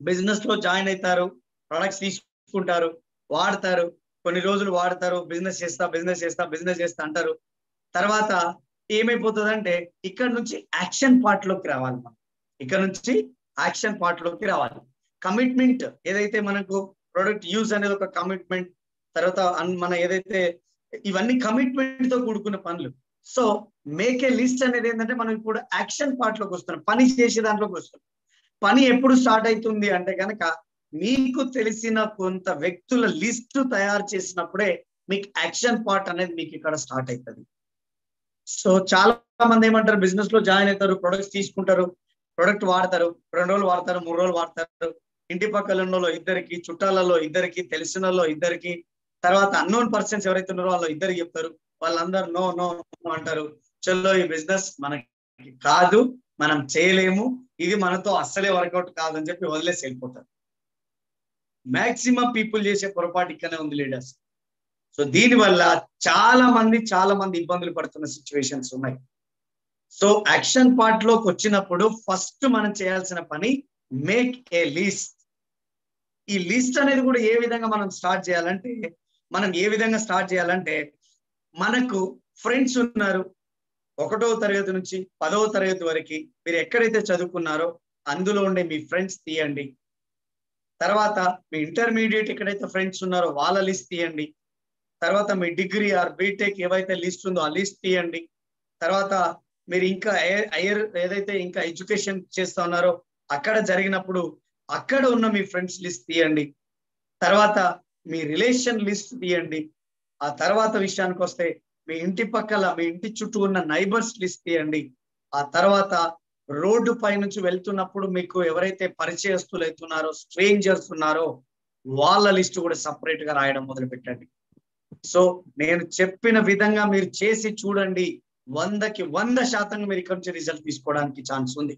బిజినెస్లో జాయిన్ అవుతారు ప్రొడక్ట్స్ తీసుకుంటారు వాడతారు కొన్ని రోజులు వాడతారు బిజినెస్ చేస్తా బిజినెస్ చేస్తా బిజినెస్ చేస్తా అంటారు. తర్వాత ఏమైపోతుందంటే ఇక్కడ నుంచి యాక్షన్ పార్ట్లోకి రావాలి మనం. ఇక్కడ నుంచి యాక్షన్ పార్ట్లోకి రావాలి. కమిట్మెంట్ ఏదైతే మనకు ప్రొడక్ట్ యూజ్ అనేది ఒక కమిట్మెంట్ తర్వాత మన ఏదైతే ఇవన్నీ కమిట్మెంట్తో కూడుకున్న పనులు. సో మేక్ ఏ లిస్ట్ అనేది ఏంటంటే మనం ఇప్పుడు యాక్షన్ పార్ట్లోకి వస్తున్నాం. పని చేసే దాంట్లోకి వస్తున్నాం. పని ఎప్పుడు స్టార్ట్ అవుతుంది అంటే కనుక మీకు తెలిసిన కొంత వ్యక్తుల లిస్ట్ తయారు చేసినప్పుడే మీకు యాక్షన్ పార్ట్ అనేది మీకు ఇక్కడ స్టార్ట్ అవుతుంది సో చాలా మంది ఏమంటారు బిజినెస్లో జాయిన్ అవుతారు ప్రొడక్ట్స్ తీసుకుంటారు ప్రొడక్ట్ వాడతారు రెండు రోజులు వాడతారు మూడు రోజులు వాడతారు. ఇంటి పక్కల ఇద్దరికి చుట్టాలలో ఇద్దరికి తెలిసిన ఇద్దరికి తర్వాత అన్నోన్ పర్సన్స్ ఎవరైతే ఉన్నారో వాళ్ళు ఇద్దరికి చెప్తారు. వాళ్ళందరూ నో నో నో అంటారు. చలో ఈ బిజినెస్ మనకి కాదు మనం చేయలేము. ఇది మనతో అస్సలే వర్కౌట్ కాదని చెప్పి వదిలేసి వెళ్ళిపోతారు. మాక్సిమం పీపుల్ చేసే పొరపాటు ఇక్కడనే ఉంది లీడర్స్. సో దీని వల్ల చాలా మంది చాలా మంది ఇబ్బందులు పడుతున్న సిచ్యువేషన్స్ ఉన్నాయి. సో యాక్షన్ పార్ట్లోకి వచ్చినప్పుడు ఫస్ట్ మనం చేయాల్సిన పని మేక్ ఏ లిస్ట్ ఈ లిస్ట్ అనేది కూడా ఏ విధంగా మనం స్టార్ట్ చేయాలంటే మనం ఏ విధంగా స్టార్ట్ చేయాలంటే మనకు ఫ్రెండ్స్ ఉన్నారు. ఒకటో తరగతి నుంచి పదవ తరగతి వరకు మీరు ఎక్కడైతే చదువుకున్నారో అందులో ఉండే మీ ఫ్రెండ్స్ తీయండి. తర్వాత మీ ఇంటర్మీడియట్ ఎక్కడైతే ఫ్రెండ్స్ ఉన్నారో వాళ్ళ లిస్ట్ తీయండి. తర్వాత మీ డిగ్రీ ఆర్ బీటెక్ ఏవైతే లిస్ట్ ఉందో ఆ లిస్ట్ తీయండి. తర్వాత మీరు ఇంకా హైయర్ ఏదైతే ఇంకా ఎడ్యుకేషన్ చేస్తా ఉన్నారో అక్కడ జరిగినప్పుడు అక్కడ ఉన్న మీ ఫ్రెండ్స్ లిస్ట్ తీయండి. తర్వాత మీ రిలేషన్ లిస్ట్ తీయండి. ఆ తర్వాత విషయానికి వస్తే మీ ఇంటి పక్కల మీ ఇంటి చుట్టూ ఉన్న నైబర్స్ లిస్ట్ తీయండి. ఆ తర్వాత రోడ్డు పై నుంచి వెళ్తున్నప్పుడు మీకు ఎవరైతే పరిచయస్తులు అవుతున్నారో స్ట్రేంజర్స్ ఉన్నారో వాళ్ళ లిస్ట్ కూడా సపరేట్గా రాయడం మొదలు పెట్టండి సో నేను చెప్పిన విధంగా మీరు చేసి చూడండి. వందకి వంద శాతం మీరు ఇక్కడ నుంచి రిజల్ట్ తీసుకోవడానికి ఛాన్స్ ఉంది.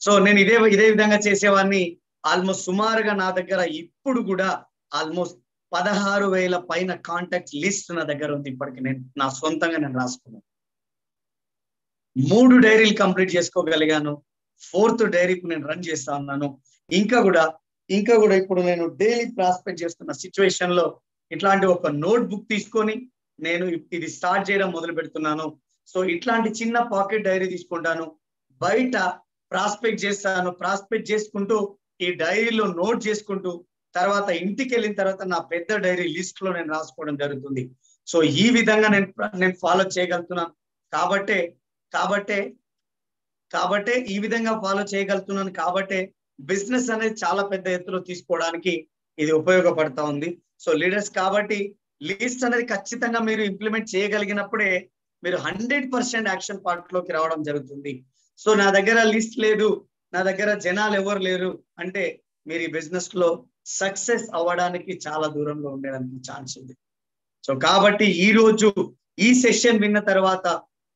సో నేను ఇదే ఇదే విధంగా చేసేవాడిని. ఆల్మోస్ట్ సుమారుగా నా దగ్గర ఇప్పుడు కూడా ఆల్మోస్ట్ పదహారు వేల పైన కాంటాక్ట్ లిస్ట్ నా దగ్గర ఉంది. ఇప్పటికి నేను నా సొంతంగా నేను రాసుకున్నాను. మూడు డైరీలు కంప్లీట్ చేసుకోగలిగాను. ఫోర్త్ డైరీకి నేను రన్ చేస్తా ఉన్నాను. ఇంకా కూడా ఇంకా కూడా ఇప్పుడు నేను డైలీ ప్రాస్పెక్ట్ చేస్తున్న సిచ్యువేషన్లో ఇట్లాంటి ఒక నోట్ బుక్ తీసుకొని నేను ఇది స్టార్ట్ చేయడం మొదలు పెడుతున్నాను. సో ఇట్లాంటి చిన్న పాకెట్ డైరీ తీసుకుంటాను. బయట ప్రాస్పెక్ట్ చేస్తాను. ప్రాస్పెక్ట్ చేసుకుంటూ ఈ డైరీలో నోట్ చేసుకుంటూ తర్వాత ఇంటికి వెళ్ళిన తర్వాత నా పెద్ద డైరీ లిస్ట్లో నేను రాసుకోవడం జరుగుతుంది. సో ఈ విధంగా నేను నేను ఫాలో చేయగలుగుతున్నాను కాబట్టే కాబట్టే కాబట్టే ఈ విధంగా ఫాలో చేయగలుగుతున్నాను. కాబట్టే బిజినెస్ అనేది చాలా పెద్ద ఎత్తులో తీసుకోవడానికి ఇది ఉపయోగపడతా ఉంది. సో లీడర్స్ కాబట్టి లీస్ట్ అనేది ఖచ్చితంగా మీరు ఇంప్లిమెంట్ చేయగలిగినప్పుడే మీరు హండ్రెడ్ పర్సెంట్ యాక్షన్ పార్ట్లోకి రావడం జరుగుతుంది. సో నా దగ్గర లిస్ట్ లేదు నా దగ్గర జనాలు ఎవరు లేరు అంటే మీరు ఈ బిజినెస్లో సక్సెస్ అవ్వడానికి చాలా దూరంలో ఉండడానికి ఛాన్స్ ఉంది. సో కాబట్టి ఈ రోజు ఈ సెషన్ విన్న తర్వాత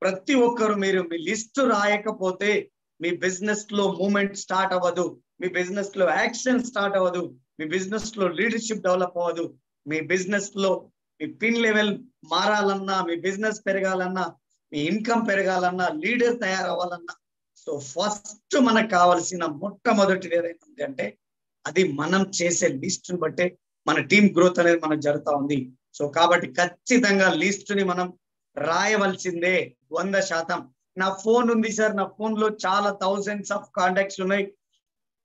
ప్రతి ఒక్కరు మీరు మీ లిస్ట్ రాయకపోతే మీ బిజినెస్లో మూమెంట్ స్టార్ట్ అవ్వదు. మీ బిజినెస్లో యాక్షన్ స్టార్ట్ అవ్వదు. మీ బిజినెస్లో లీడర్షిప్ డెవలప్ అవ్వదు. మీ బిజినెస్లో మీ పిన్ లెవెల్ మారాలన్నా మీ బిజినెస్ పెరగాలన్నా మీ ఇన్కమ్ పెరగాలన్నా లీడర్ తయారవ్వాలన్నా. సో ఫస్ట్ మనకు కావాల్సిన మొట్టమొదటిది ఏదైతే అంటే అది మనం చేసే లిస్ట్ బట్టే మన టీం గ్రోత్ అనేది మనం జరుగుతా ఉంది. సో కాబట్టి ఖచ్చితంగా లిస్ట్ని మనం రాయవలసిందే. వంద శాతం. నా ఫోన్ ఉంది సార్ నా ఫోన్లో చాలా థౌజండ్స్ ఆఫ్ కాంటాక్ట్స్ ఉన్నాయి.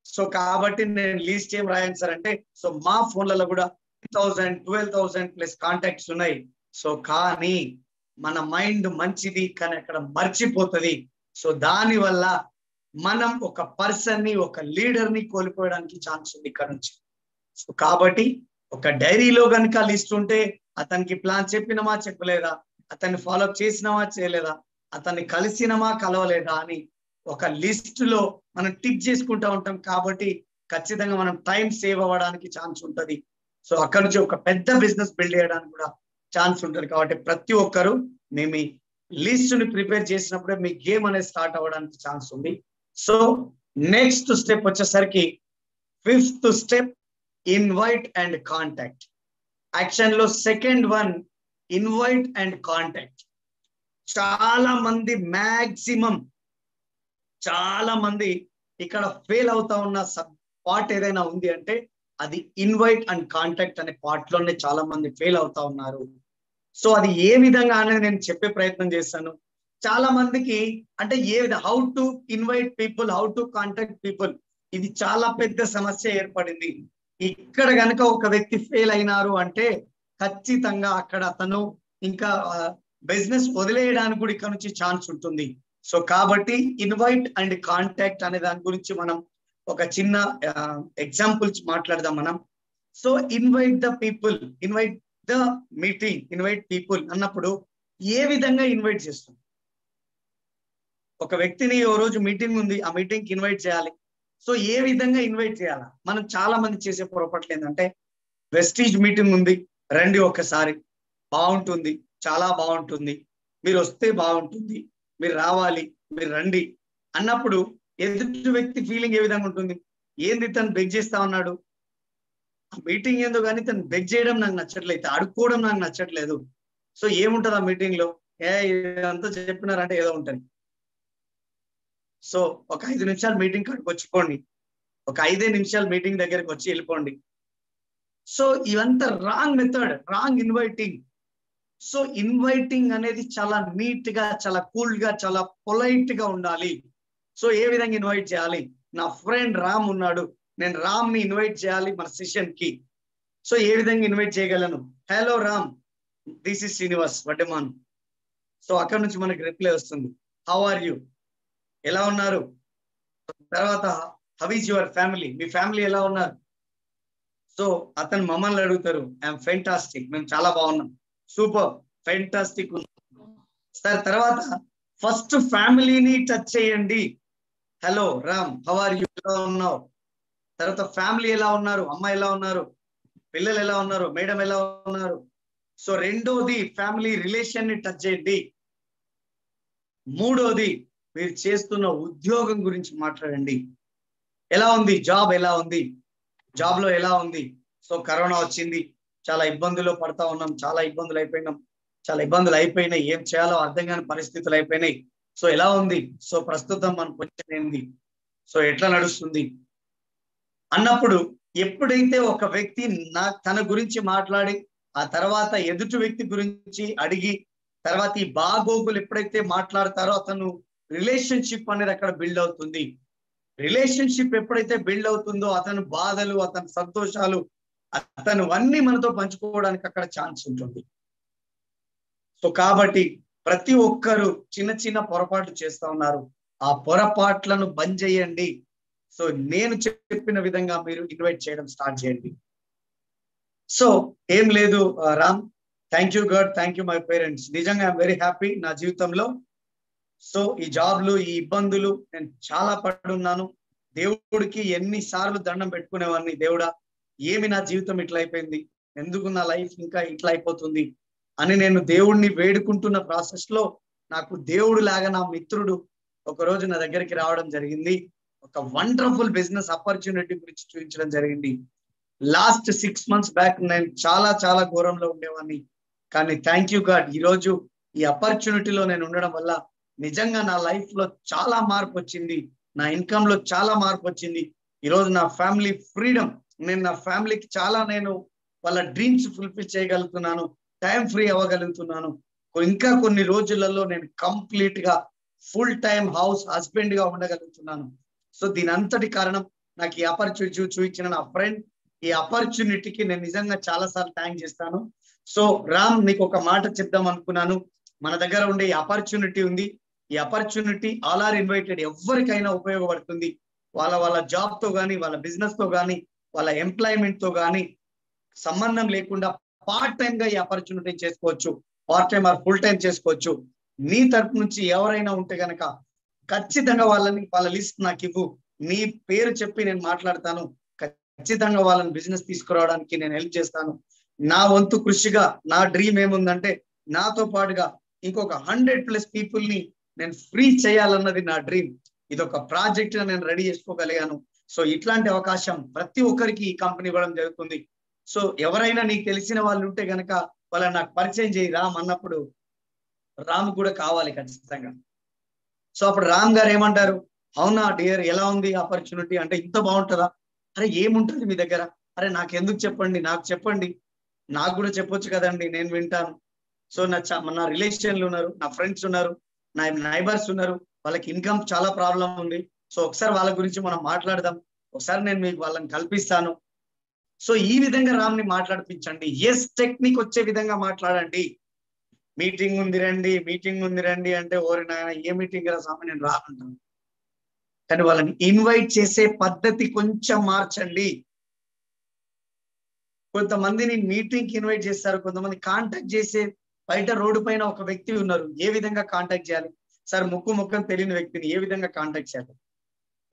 సో కాబట్టి నేను లీస్ట్ ఏం రాయను సార్ అంటే సో మా ఫోన్లలో కూడా thousand twelve thousand plus contacts ఉన్నాయి. సో కానీ మన మైండ్ మంచిది కానీ అక్కడ మర్చిపోతుంది. సో దాని వల్ల మనం ఒక పర్సన్ని ఒక లీడర్ని కోల్పోయడానికి ఛాన్స్ ఉంది ఇక్కడ నుంచి. సో కాబట్టి ఒక డైరీలో కనుక లిస్ట్ ఉంటే అతనికి ప్లాన్ చెప్పినమా చెప్పలేదా? అతన్ని ఫాలోఅప్ చేసినామా చేయలేదా? అతన్ని కలిసినమా కలవలేదా అని ఒక లిస్ట్లో మనం టిక్ చేసుకుంటా ఉంటాం కాబట్టి ఖచ్చితంగా మనం టైం సేవ్ అవ్వడానికి ఛాన్స్ ఉంటుంది. సో అక్కడి నుంచి ఒక పెద్ద బిజినెస్ బిల్డ్ చేయడానికి కూడా ఛాన్స్ ఉంటుంది కాబట్టి ప్రతి ఒక్కరు మేము ఈ లిస్ట్ని ప్రిపేర్ చేసినప్పుడే మీ గేమ్ అనేది స్టార్ట్ అవ్వడానికి ఛాన్స్ ఉంది. సో నెక్స్ట్ స్టెప్ వచ్చేసరికి fifth step invite and contact యాక్షన్లో second one invite and contact చాలా మంది మ్యాక్సిమం చాలా మంది ఇక్కడ ఫెయిల్ అవుతా ఉన్న సబ్ పార్ట్ ఏదైనా ఉంది అంటే అది ఇన్వైట్ అండ్ కాంటాక్ట్ అనే పార్ట్లోనే చాలా మంది ఫెయిల్ అవుతా ఉన్నారు. సో అది ఏ విధంగా అనేది నేను చెప్పే ప్రయత్నం చేస్తాను. చాలా మందికి అంటే ఏ విధంగా how to invite people how to contact people ఇది చాలా పెద్ద సమస్య ఏర్పడింది. ఇక్కడ గనక ఒక వ్యక్తి ఫెయిల్ అయినారు అంటే ఖచ్చితంగా అక్కడ అతను ఇంకా బిజినెస్ వదిలేయడానికి కూడా ఇక్కడ నుంచి ఛాన్స్ ఉంటుంది. సో కాబట్టి ఇన్వైట్ అండ్ కాంటాక్ట్ అనే దాని గురించి మనం ఒక చిన్న ఎగ్జాంపుల్స్ మాట్లాడదాం మనం. So invite the people invite the meeting invite people అన్నప్పుడు ఏ విధంగా ఇన్వైట్ చేస్తాం? ఒక వ్యక్తిని ఓ రోజు మీటింగ్ ఉంది ఆ మీటింగ్కి ఇన్వైట్ చేయాలి. సో ఏ విధంగా ఇన్వైట్ చేయాలా? మనం చాలా మంది చేసే పొరపాట్లు ఏంటంటే వెస్టీజ్ మీటింగ్ ఉంది. రండి ఒకసారి బాగుంటుంది. చాలా బాగుంటుంది. మీరు వస్తే బాగుంటుంది. మీరు రావాలి. మీరు రండి. అన్నప్పుడు ఎదుటి వ్యక్తి ఫీలింగ్ ఏ విధంగా ఉంటుంది? ఏంది తను బెగ్ చేస్తా ఉన్నాడు? ఆ మీటింగ్ ఏందో కానీ తను బెగ్ చేయడం నాకు నచ్చట్లేదు. అడుక్కోవడం నాకు నచ్చట్లేదు. సో ఏముంటది ఆ మీటింగ్లో ఏ ఇదంతా చెప్పినారంటే ఏదో ఉంటుంది. సో ఒక ఐదు నిమిషాలు మీటింగ్ కాడికి వచ్చిపోండి ఒక ఐదే నిమిషాలు మీటింగ్ దగ్గరికి వచ్చి వెళ్ళిపోండి. సో ఇవంతా wrong method wrong inviting so inviting అనేది చాలా నీట్గా చాలా కూల్గా చాలా పొలైట్గా ఉండాలి. సో ఏ విధంగా ఇన్వైట్ చేయాలి? నా ఫ్రెండ్ రామ్ ఉన్నాడు. నేను రామ్ని ఇన్వైట్ చేయాలి మన సెషన్కి సో ఏ విధంగా ఇన్వైట్ చేయగలను? Hello Ram. This is Srinivas Vaddaman so అక్కడ నుంచి మనకి రిప్లై వస్తుంది. హౌ ఆర్ యూ ఎలా ఉన్నారు? తర్వాత హవ్ ఈజ్ యువర్ ఫ్యామిలీ మీ ఫ్యామిలీ ఎలా ఉన్నారు? సో అతను మమ్మల్ని అడుగుతారు ఐఎమ్ ఫెంటాస్టిక్ మేము చాలా బాగున్నాం. సూపర్ ఫెంటాస్టిక్ సార్ తర్వాత ఫస్ట్ ఫ్యామిలీని టచ్ చేయండి. Hello Ram how are you ఎలా ఉన్నావు? తర్వాత ఫ్యామిలీ ఎలా ఉన్నారు? అమ్మ ఎలా ఉన్నారు? పిల్లలు ఎలా ఉన్నారు? మేడం ఎలా ఉన్నారు? సో రెండోది ఫ్యామిలీ రిలేషన్ని టచ్ చేయండి. మూడోది మీరు చేస్తున్న ఉద్యోగం గురించి మాట్లాడండి. ఎలా ఉంది? జాబ్ ఎలా ఉంది? జాబ్లో ఎలా ఉంది? సో కరోనా వచ్చింది. చాలా ఇబ్బందులు పడతా ఉన్నాం. చాలా ఇబ్బందులు అయిపోయినాం. చాలా ఇబ్బందులు అయిపోయినాయి. ఏం చేయాలో అర్థం కాని పరిస్థితులు అయిపోయినాయి. సో ఎలా ఉంది? సో ప్రస్తుతం మన పొజిషన్ ఏంది? సో ఎట్లా నడుస్తుంది? అన్నప్పుడు ఎప్పుడైతే ఒక వ్యక్తి నా తన గురించి మాట్లాడి ఆ తర్వాత ఎదుటి వ్యక్తి గురించి అడిగి తర్వాత ఈ బాగోగులు ఎప్పుడైతే మాట్లాడతారో అతను రిలేషన్షిప్ అనేది అక్కడ బిల్డ్ అవుతుంది. రిలేషన్షిప్ ఎప్పుడైతే బిల్డ్ అవుతుందో అతను బాధలు అతని సంతోషాలు అతను అన్ని మనతో పంచుకోవడానికి అక్కడ ఛాన్స్ ఉంటుంది. సో కాబట్టి ప్రతి ఒక్కరూ చిన్న చిన్న పొరపాట్లు చేస్తా ఉన్నారు. ఆ పొరపాట్లను బంద్ చేయండి. సో నేను చెప్పిన విధంగా మీరు ఇన్వైట్ చేయడం స్టార్ట్ చేయండి. సో ఏం లేదు Ram. Thank you God thank you my parents నిజంగా ఐఎమ్ వెరీ హ్యాపీ నా జీవితంలో సో ఈ జాబ్లు ఈ ఇబ్బందులు నేను చాలా పడున్నాను. దేవుడికి ఎన్నిసార్లు దండం పెట్టుకునేవాడిని. దేవుడా ఏమి నా జీవితం ఇట్లా అయిపోయింది ఎందుకు నా లైఫ్ ఇంకా ఇట్లా అయిపోతుంది అని నేను దేవుడిని వేడుకుంటున్న ప్రాసెస్లో నాకు దేవుడు లాగా నా మిత్రుడు ఒక రోజు నా దగ్గరికి రావడం జరిగింది. ఒక వండర్ఫుల్ బిజినెస్ ఆపర్చునిటీ గురించి చూపించడం జరిగింది. లాస్ట్ సిక్స్ మంత్స్ బ్యాక్ నేను చాలా చాలా ఘోరంలో ఉండేవాడిని. కానీ థ్యాంక్ యూ గాడ్ ఈ రోజు ఈ అపర్చునిటీలో నేను ఉండడం వల్ల నిజంగా నా లైఫ్లో చాలా మార్పు వచ్చింది. నా ఇన్కమ్లో చాలా మార్పు వచ్చింది. ఈరోజు నా ఫ్యామిలీ ఫ్రీడమ్ నేను నా ఫ్యామిలీకి చాలా నేను వాళ్ళ డ్రీమ్స్ ఫుల్ఫిల్ చేయగలుగుతున్నాను. టైం ఫ్రీ అవ్వగలుగుతున్నాను. ఇంకా కొన్ని రోజులలో నేను కంప్లీట్గా ఫుల్ టైం హౌస్ హస్బెండ్గా ఉండగలుగుతున్నాను. సో దీని అంతటి కారణం నాకు ఈ ఆపర్చునిటీ చూపించిన నా ఫ్రెండ్ ఈ ఆపర్చునిటీకి నేను నిజంగా చాలా సార్లు థ్యాంక్ చేస్తాను. సో రామ్ నీకు ఒక మాట చెప్దాం అనుకున్నాను. మన దగ్గర ఉండే ఈ ఆపర్చునిటీ ఉంది. ఈ ఆపర్చునిటీ ఆల్ ఆర్ ఇన్వైటెడ్ ఎవరికైనా ఉపయోగపడుతుంది. వాళ్ళ వాళ్ళ జాబ్తో కానీ వాళ్ళ బిజినెస్తో కానీ వాళ్ళ ఎంప్లాయ్మెంట్తో కానీ సంబంధం లేకుండా పార్ట్ టైం గా ఈ ఆపర్చునిటీ చేసుకోవచ్చు. Part time or full time చేసుకోవచ్చు. నీ తరపు నుంచి ఎవరైనా ఉంటే గనక ఖచ్చితంగా వాళ్ళని వాళ్ళ లిస్ట్ నాకు ఇవ్వు. నీ పేరు చెప్పి నేను మాట్లాడతాను. ఖచ్చితంగా వాళ్ళని బిజినెస్ తీసుకురావడానికి నేను హెల్ప్ చేస్తాను. నా వంతు కృషిగా నా డ్రీమ్ ఏముందంటే నాతో పాటుగా ఇంకొక హండ్రెడ్ ప్లస్ పీపుల్ని నేను ఫ్రీ చేయాలన్నది నా డ్రీమ్ ఇది ఒక ప్రాజెక్ట్ నేను రెడీ చేసుకోగలిగాను. సో ఇట్లాంటి అవకాశం ప్రతి ఒక్కరికి ఈ కంపెనీ ఇవ్వడం జరుగుతుంది. సో ఎవరైనా నీకు తెలిసిన వాళ్ళు ఉంటే గనక వాళ్ళని నాకు పరిచయం చేయి రామ్ అన్నప్పుడు రామ్ కూడా కావాలి ఖచ్చితంగా. సో అప్పుడు రామ్ గారు ఏమంటారు? అవునా డియర్ ఎలా ఉంది ఆపర్చునిటీ అంటే ఇంత బాగుంటుందా? అరే ఏముంటుంది మీ దగ్గర? అరే నాకు ఎందుకు చెప్పండి? నాకు చెప్పండి. నాకు కూడా చెప్పొచ్చు కదండి నేను వింటాను. సో నా నా రిలేషన్లు ఉన్నారు నా ఫ్రెండ్స్ ఉన్నారు. నా నైబర్స్ ఉన్నారు. వాళ్ళకి ఇన్కమ్ చాలా ప్రాబ్లం ఉంది. సో ఒకసారి వాళ్ళ గురించి మనం మాట్లాడదాం. ఒకసారి నేను మీకు వాళ్ళని కల్పిస్తాను. సో ఈ విధంగా రామ్ని మాట్లాడిపించండి. ఎస్ టెక్నిక్ వచ్చే విధంగా మాట్లాడండి. మీటింగ్ ఉంది రండి మీటింగ్ ఉంది రండి అంటే ఓరి నాయన ఏ మీటింగ్ రా స్వామి? నేను రానంటాను. కానీ వాళ్ళని ఇన్వైట్ చేసే పద్ధతి కొంచెం మార్చండి. కొంతమందిని మీటింగ్కి ఇన్వైట్ చేస్తారు. కొంతమంది కాంటాక్ట్ చేసే బయట రోడ్డు పైన ఒక వ్యక్తి ఉన్నారు. ఏ విధంగా కాంటాక్ట్ చేయాలి? సార్ ముక్కు ముఖం తెలియని వ్యక్తిని ఏ విధంగా కాంటాక్ట్ చేయాలి?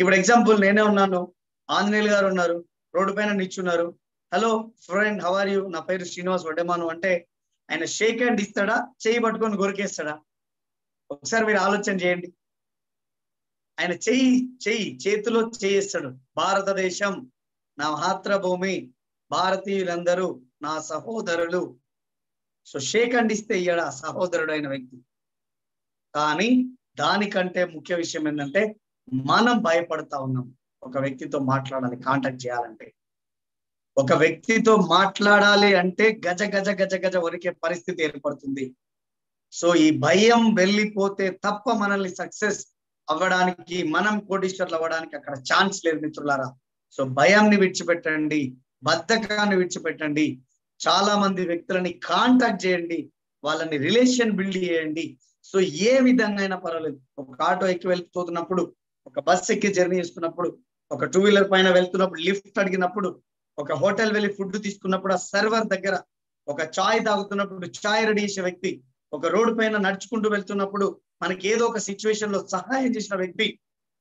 ఇప్పుడు ఎగ్జాంపుల్ నేనే ఉన్నాను. ఆంజనేయులు గారు ఉన్నారు. రోడ్డు పైన నిచ్చున్నారు hello friend how are you నా పేరు శ్రీనివాస్ వడ్డమాను. అంటే ఆయన షేక్ హ్యాండ్ ఇస్తాడా? చేయి పట్టుకొని గొరికేస్తాడా? ఒకసారి మీరు ఆలోచన చేయండి. ఆయన చెయ్యి చెయ్యి చేతిలో చేయిస్తాడు. భారతదేశం నా మాతృభూమి. భారతీయులందరూ నా సహోదరులు. సో షేక్ అండిస్తే ఇస్తే ఇయ్యడా సహోదరుడు వ్యక్తి. కానీ దానికంటే ముఖ్య విషయం ఏంటంటే మనం భయపడతా ఉన్నాం. ఒక వ్యక్తితో మాట్లాడాలి కాంటాక్ట్ చేయాలంటే. ఒక వ్యక్తితో మాట్లాడాలి అంటే గజ గజ గజ గజ వరికే పరిస్థితి ఏర్పడుతుంది. సో ఈ భయం వెళ్ళిపోతే తప్ప మనల్ని సక్సెస్ అవ్వడానికి మనం కోటీశ్వర్లు అవ్వడానికి అక్కడ ఛాన్స్ లేదు మిత్రులారా. సో భయాన్ని విడిచిపెట్టండి బద్ధకాన్ని విడిచిపెట్టండి చాలా మంది వ్యక్తులని కాంటాక్ట్ చేయండి వాళ్ళని రిలేషన్ బిల్డ్ చేయండి. సో ఏ విధంగా అయినా పర్వాలేదు. ఒక ఆటో ఎక్కి వెళ్తున్నప్పుడు ఒక బస్ ఎక్కి జర్నీ చేస్తున్నప్పుడు ఒక టూ వీలర్ పైన వెళ్తున్నప్పుడు లిఫ్ట్ అడిగినప్పుడు ఒక హోటల్ వెళ్ళి ఫుడ్ తీసుకున్నప్పుడు ఆ సర్వర్ దగ్గర ఒక చాయ్ తాగుతున్నప్పుడు చాయ్ రెడీ చేసే వ్యక్తి ఒక రోడ్డు పైన నడుచుకుంటూ వెళ్తున్నప్పుడు మనకి ఏదో ఒక సిచ్యువేషన్లో సహాయం చేసిన వ్యక్తి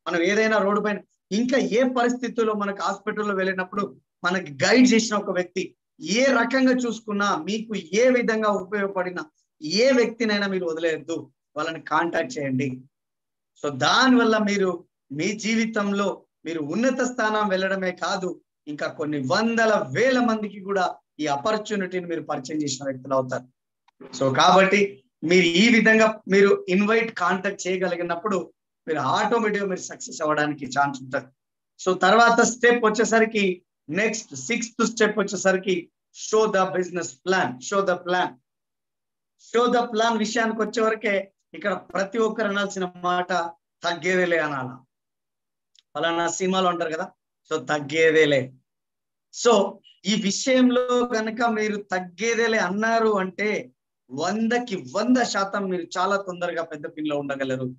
మనం ఏదైనా రోడ్డు పైన ఇంకా ఏ పరిస్థితుల్లో మనకు హాస్పిటల్లో వెళ్ళినప్పుడు మనకి గైడ్ చేసిన ఒక వ్యక్తి ఏ రకంగా చూసుకున్నా మీకు ఏ విధంగా ఉపయోగపడిన ఏ వ్యక్తినైనా మీరు వదిలేయద్దు. వాళ్ళని కాంటాక్ట్ చేయండి. సో దానివల్ల మీరు మీ జీవితంలో మీరు ఉన్నత స్థానం వెళ్ళడమే కాదు ఇంకా కొన్ని వందల వేల మందికి కూడా ఈ ఆపర్చునిటీని మీరు పరిచయం చేసిన వ్యక్తులు అవుతారు. సో కాబట్టి మీరు ఈ విధంగా మీరు ఇన్వైట్ కాంటాక్ట్ చేయగలిగినప్పుడు మీరు ఆటోమేటిక్గా మీరు సక్సెస్ అవ్వడానికి ఛాన్స్ ఉంటుంది. సో తర్వాత స్టెప్ వచ్చేసరికి నెక్స్ట్ సిక్స్త్ స్టెప్ వచ్చేసరికి show the business plan show the plan show the plan విషయానికి వచ్చేవరకే ఇక్కడ ప్రతి ఒక్కరు అనాల్సిన మాట తగ్గేదేలే అనాల. ఫలానా సినిమాలు అంటారు కదా? సో తగ్గేదేలే సో ఈ విషయంలో కనుక మీరు తగ్గేదేలే అన్నారు అంటే వందకి వంద శాతం మీరు చాలా తొందరగా పెద్ద పిన్లో ఉండగలరు.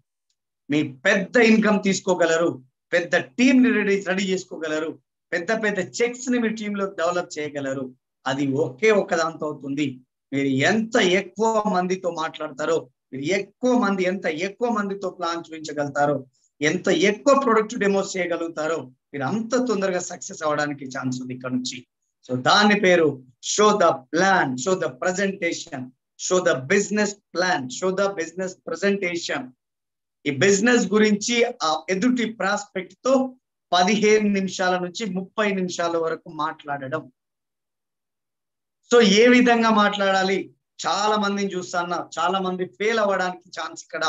మీ పెద్ద ఇన్కమ్ తీసుకోగలరు. పెద్ద టీం ని రెడీ రెడీ చేసుకోగలరు. పెద్ద పెద్ద చెక్స్ని మీ టీంలో డెవలప్ చేయగలరు. అది ఒకే ఒక దాంతో అవుతుంది. మీరు ఎంత ఎక్కువ మందితో మాట్లాడతారో మీరు ఎక్కువ మంది ఎంత ఎక్కువ మందితో ప్లాన్ చూపించగలుగుతారో ఎంత ఎక్కువ ప్రొడక్ట్ డెమోస్ చేయగలుగుతారో మీరు అంత తొందరగా సక్సెస్ అవ్వడానికి ఛాన్స్ ఉంది ఇక్కడ నుంచి. సో దాని పేరు show the plan show the presentation show the business plan show the business presentation ఈ బిజినెస్ గురించి ఆ ఎదుటి ప్రాస్పెక్ట్తో పదిహేను నిమిషాల నుంచి ముప్పై నిమిషాల వరకు మాట్లాడడం. సో ఏ విధంగా మాట్లాడాలి? చాలా మందిని చూస్తున్నా చాలా మంది ఫెయిల్ అవ్వడానికి ఛాన్స్ ఇక్కడ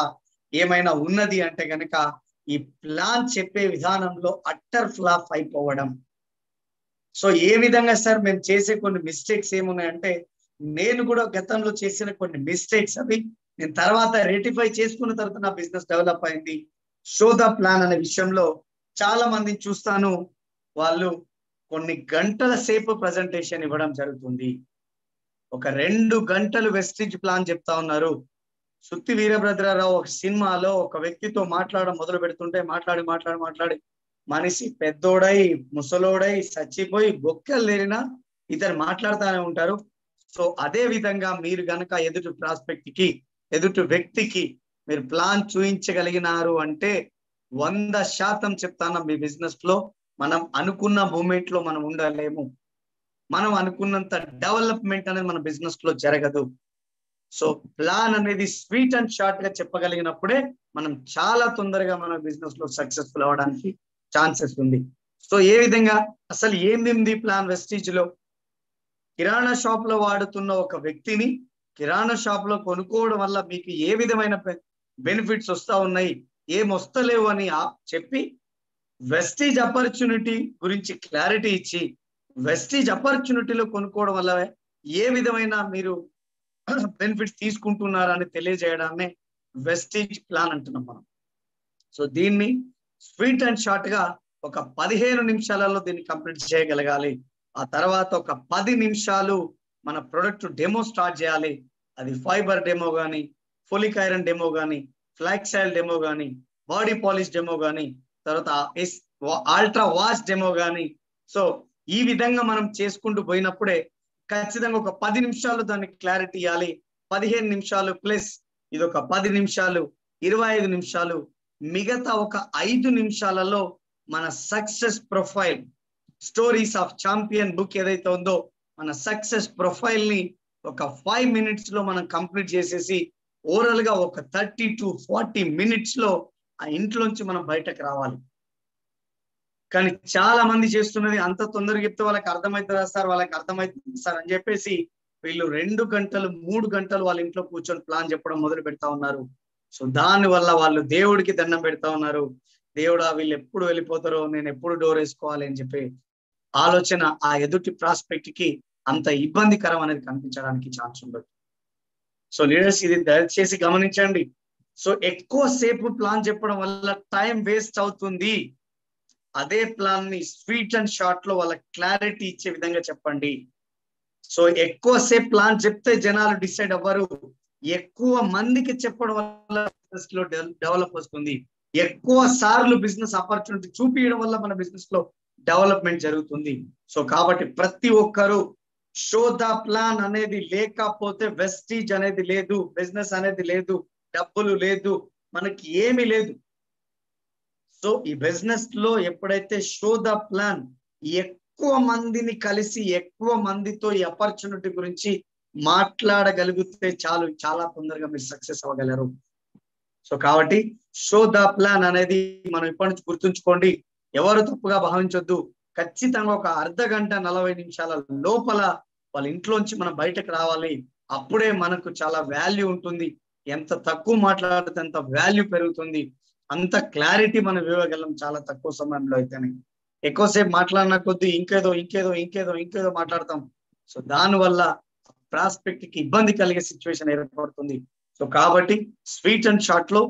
ఏమైనా ఉన్నది అంటే కనుక ఈ ప్లాన్ చెప్పే విధానంలో అట్టర్ ఫ్లాప్ అయిపోవడం. సో ఏ విధంగా సార్ మేము చేసే కొన్ని మిస్టేక్స్ ఏమున్నాయంటే నేను కూడా గతంలో చేసిన కొన్ని మిస్టేక్స్ అవి నేను తర్వాత రెటిఫై చేసుకున్న తర్వాత నా బిజినెస్ డెవలప్ అయింది. షో ద ప్లాన్ అనే విషయంలో చాలా మందిని చూస్తాను. వాళ్ళు కొన్ని గంటల సేపు ప్రజెంటేషన్ ఇవ్వడం జరుగుతుంది. ఒక రెండు గంటలు వెస్టేజ్ ప్లాన్ చెప్తా ఉన్నారు. సుత్తి వీరభద్రారావు ఒక సినిమాలో ఒక వ్యక్తితో మాట్లాడడం మొదలు పెడుతుంటే మాట్లాడి మాట్లాడి మాట్లాడి మనిషి పెద్దోడై ముసలోడై చచ్చిపోయి బొక్కలు లేరినా ఇతను మాట్లాడుతూనే ఉంటారు. సో అదే విధంగా మీరు గనక ఎదుటి ప్రాస్పెక్ట్కి ఎదుటి వ్యక్తికి మీరు ప్లాన్ చూపించగలిగినారు అంటే వంద శాతం చెప్తాను మీ బిజినెస్లో. మనం అనుకున్న మూమెంట్లో మనం ఉండలేము. మనం అనుకున్నంత డెవలప్మెంట్ అనేది మన బిజినెస్లో జరగదు. సో ప్లాన్ అనేది స్వీట్ అండ్ షార్ట్గా చెప్పగలిగినప్పుడే మనం చాలా తొందరగా మన బిజినెస్లో సక్సెస్ఫుల్ అవ్వడానికి ఛాన్సెస్ ఉంది. సో ఏ విధంగా? అసలు ఏంది ప్లాన్ వెస్టీజ్లో? కిరాణా షాప్లో వాడుతున్న ఒక వ్యక్తిని కిరాణా షాప్లో కొనుక్కోవడం వల్ల మీకు ఏ విధమైన బెనిఫిట్స్ వస్తా ఉన్నాయి? ఏం వస్తలేవు అని చెప్పి వెస్టీజ్ ఆపర్చునిటీ గురించి క్లారిటీ ఇచ్చి వెస్టీజ్ అపర్చునిటీలో కొనుక్కోవడం వల్ల ఏ విధమైన మీరు బెనిఫిట్స్ తీసుకుంటున్నారని తెలియజేయడాన్ని వెస్టీజ్ ప్లాన్ అంటున్నాం మనం. సో దీన్ని స్వీట్ అండ్ షార్ట్గా ఒక పదిహేను నిమిషాలలో దీన్ని కంప్లీట్ చేయగలగాలి. ఆ తర్వాత ఒక పది నిమిషాలు మన ప్రొడక్ట్ డెమో స్టార్ట్ చేయాలి. అది ఫైబర్ డెమో కానీ ఫోలిక్ ఐరన్ డెమో కానీ ఫ్లాక్సైల్ డెమో కానీ బాడీ పాలిష్ డెమో కానీ తర్వాత ఆల్ట్రా వాష్ డెమో కానీ సో ఈ విధంగా మనం చేసుకుంటూ పోయినప్పుడే ఖచ్చితంగా ఒక పది నిమిషాలు దానికి క్లారిటీ ఇవ్వాలి. పదిహేను నిమిషాలు ప్లస్ ఇది ఒక పది నిమిషాలు ఇరవై ఐదు నిమిషాలు మిగతా ఒక ఐదు నిమిషాలలో మన success profile stories of champion book ఏదైతే ఉందో మన సక్సెస్ ప్రొఫైల్ని ఒక ఫైవ్ మినిట్స్లో మనం కంప్లీట్ చేసేసి ఓవరాల్గా ఒక థర్టీ టు ఫార్టీ మినిట్స్లో ఆ ఇంట్లోంచి మనం బయటకు రావాలి. కానీ చాలా మంది చేస్తున్నది అంత తొందరగా చెప్తే వాళ్ళకి అర్థమవుతుందా సార్? వాళ్ళకి అర్థమవుతుంది సార్ అని చెప్పేసి వీళ్ళు రెండు గంటలు మూడు గంటలు వాళ్ళ ఇంట్లో కూర్చొని ప్లాన్ చెప్పడం మొదలు పెడతా ఉన్నారు. సో దాని వల్ల వాళ్ళు దేవుడికి దండం పెడతా ఉన్నారు. దేవుడా వీళ్ళు ఎప్పుడు వెళ్ళిపోతారో నేను ఎప్పుడు డోర్ వేసుకోవాలి అని చెప్పి ఆలోచన ఆ ఎదుటి ప్రాస్పెక్ట్కి అంత ఇబ్బందికరం అనేది కనిపించడానికి ఛాన్స్ ఉండదు. సో లీడర్స్ ఇది దయచేసి గమనించండి. సో ఎక్కువ సేపు ప్లాన్ చెప్పడం వల్ల టైం వేస్ట్ అవుతుంది. అదే ప్లాన్ని స్వీట్ అండ్ షార్ట్లో వాళ్ళ క్లారిటీ ఇచ్చే విధంగా చెప్పండి. సో ఎక్కువ సేపు ప్లాన్ చెప్తే జనాలు డిసైడ్ అవ్వరు. ఎక్కువ మందికి చెప్పడం వల్ల బిజినెస్లో డెవలప్ వస్తుంది. ఎక్కువ సార్లు బిజినెస్ ఆపర్చునిటీ చూపించడం వల్ల మన బిజినెస్లో డెవలప్మెంట్ జరుగుతుంది. సో కాబట్టి ప్రతి ఒక్కరు షో ద ప్లాన్ అనేది లేకపోతే వెస్టీజ్ అనేది లేదు బిజినెస్ అనేది లేదు డబ్బులు లేదు మనకి ఏమీ లేదు. సో ఈ బిజినెస్లో ఎప్పుడైతే షో ద ప్లాన్ ఎక్కువ మందిని కలిసి ఎక్కువ మందితో ఈ ఆపర్చునిటీ గురించి మాట్లాడగలిగితే చాలు చాలా తొందరగా మీరు సక్సెస్ అవ్వగలరు. సో కాబట్టి షో ద ప్లాన్ అనేది మనం ఇప్పటి నుంచి గుర్తుంచుకోండి. ఎవరు తప్పుగా భావించొద్దు. ఖచ్చితంగా ఒక అర్ధ గంట నలభై నిమిషాల లోపల వాళ్ళ ఇంట్లోంచి మనం బయటకు రావాలి. అప్పుడే మనకు చాలా వాల్యూ ఉంటుంది. ఎంత తక్కువ మాట్లాడితే అంత వాల్యూ పెరుగుతుంది. అంత క్లారిటీ మనం ఇవ్వగలం చాలా తక్కువ సమయంలో అయితేనే. ఎక్కువసేపు మాట్లాడిన కొద్దీ ఇంకేదో ఇంకేదో ఇంకేదో ఇంకేదో మాట్లాడతాం. సో దానివల్ల ప్రాస్పెక్ట్కి ఇబ్బంది కలిగే సిచ్యువేషన్ ఏర్పడుతుంది. సో కాబట్టి స్వీట్ అండ్ షార్ట్లో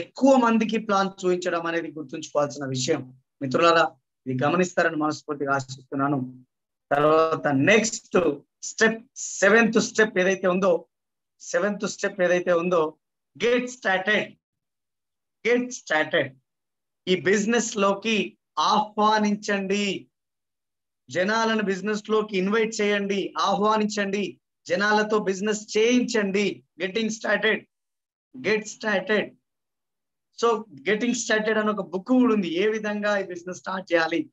ఎక్కువ మందికి ప్లాన్ చూపించడం అనేది గుర్తుంచుకోవాల్సిన విషయం. మిత్రులారా ఇది గమనిస్తారని మనస్ఫూర్తిగా ఆశిస్తున్నాను. తర్వాత నెక్స్ట్ స్టెప్ సెవెంత్ స్టెప్ ఏదైతే ఉందో సెవెంత్ స్టెప్ ఏదైతే ఉందో గెట్ స్టార్టెడ్ గెట్ స్టార్టెడ్ ఈ బిజినెస్లోకి ఆహ్వానించండి. జనాలను బిజినెస్లోకి ఇన్వైట్ చేయండి. ఆహ్వానించండి. జనాలతో బిజినెస్ చేయించండి. Getting started get started so getting started అని ఒక బుక్ కూడా ఉంది. ఏ విధంగా ఈ బిజినెస్ స్టార్ట్ చేయాలి?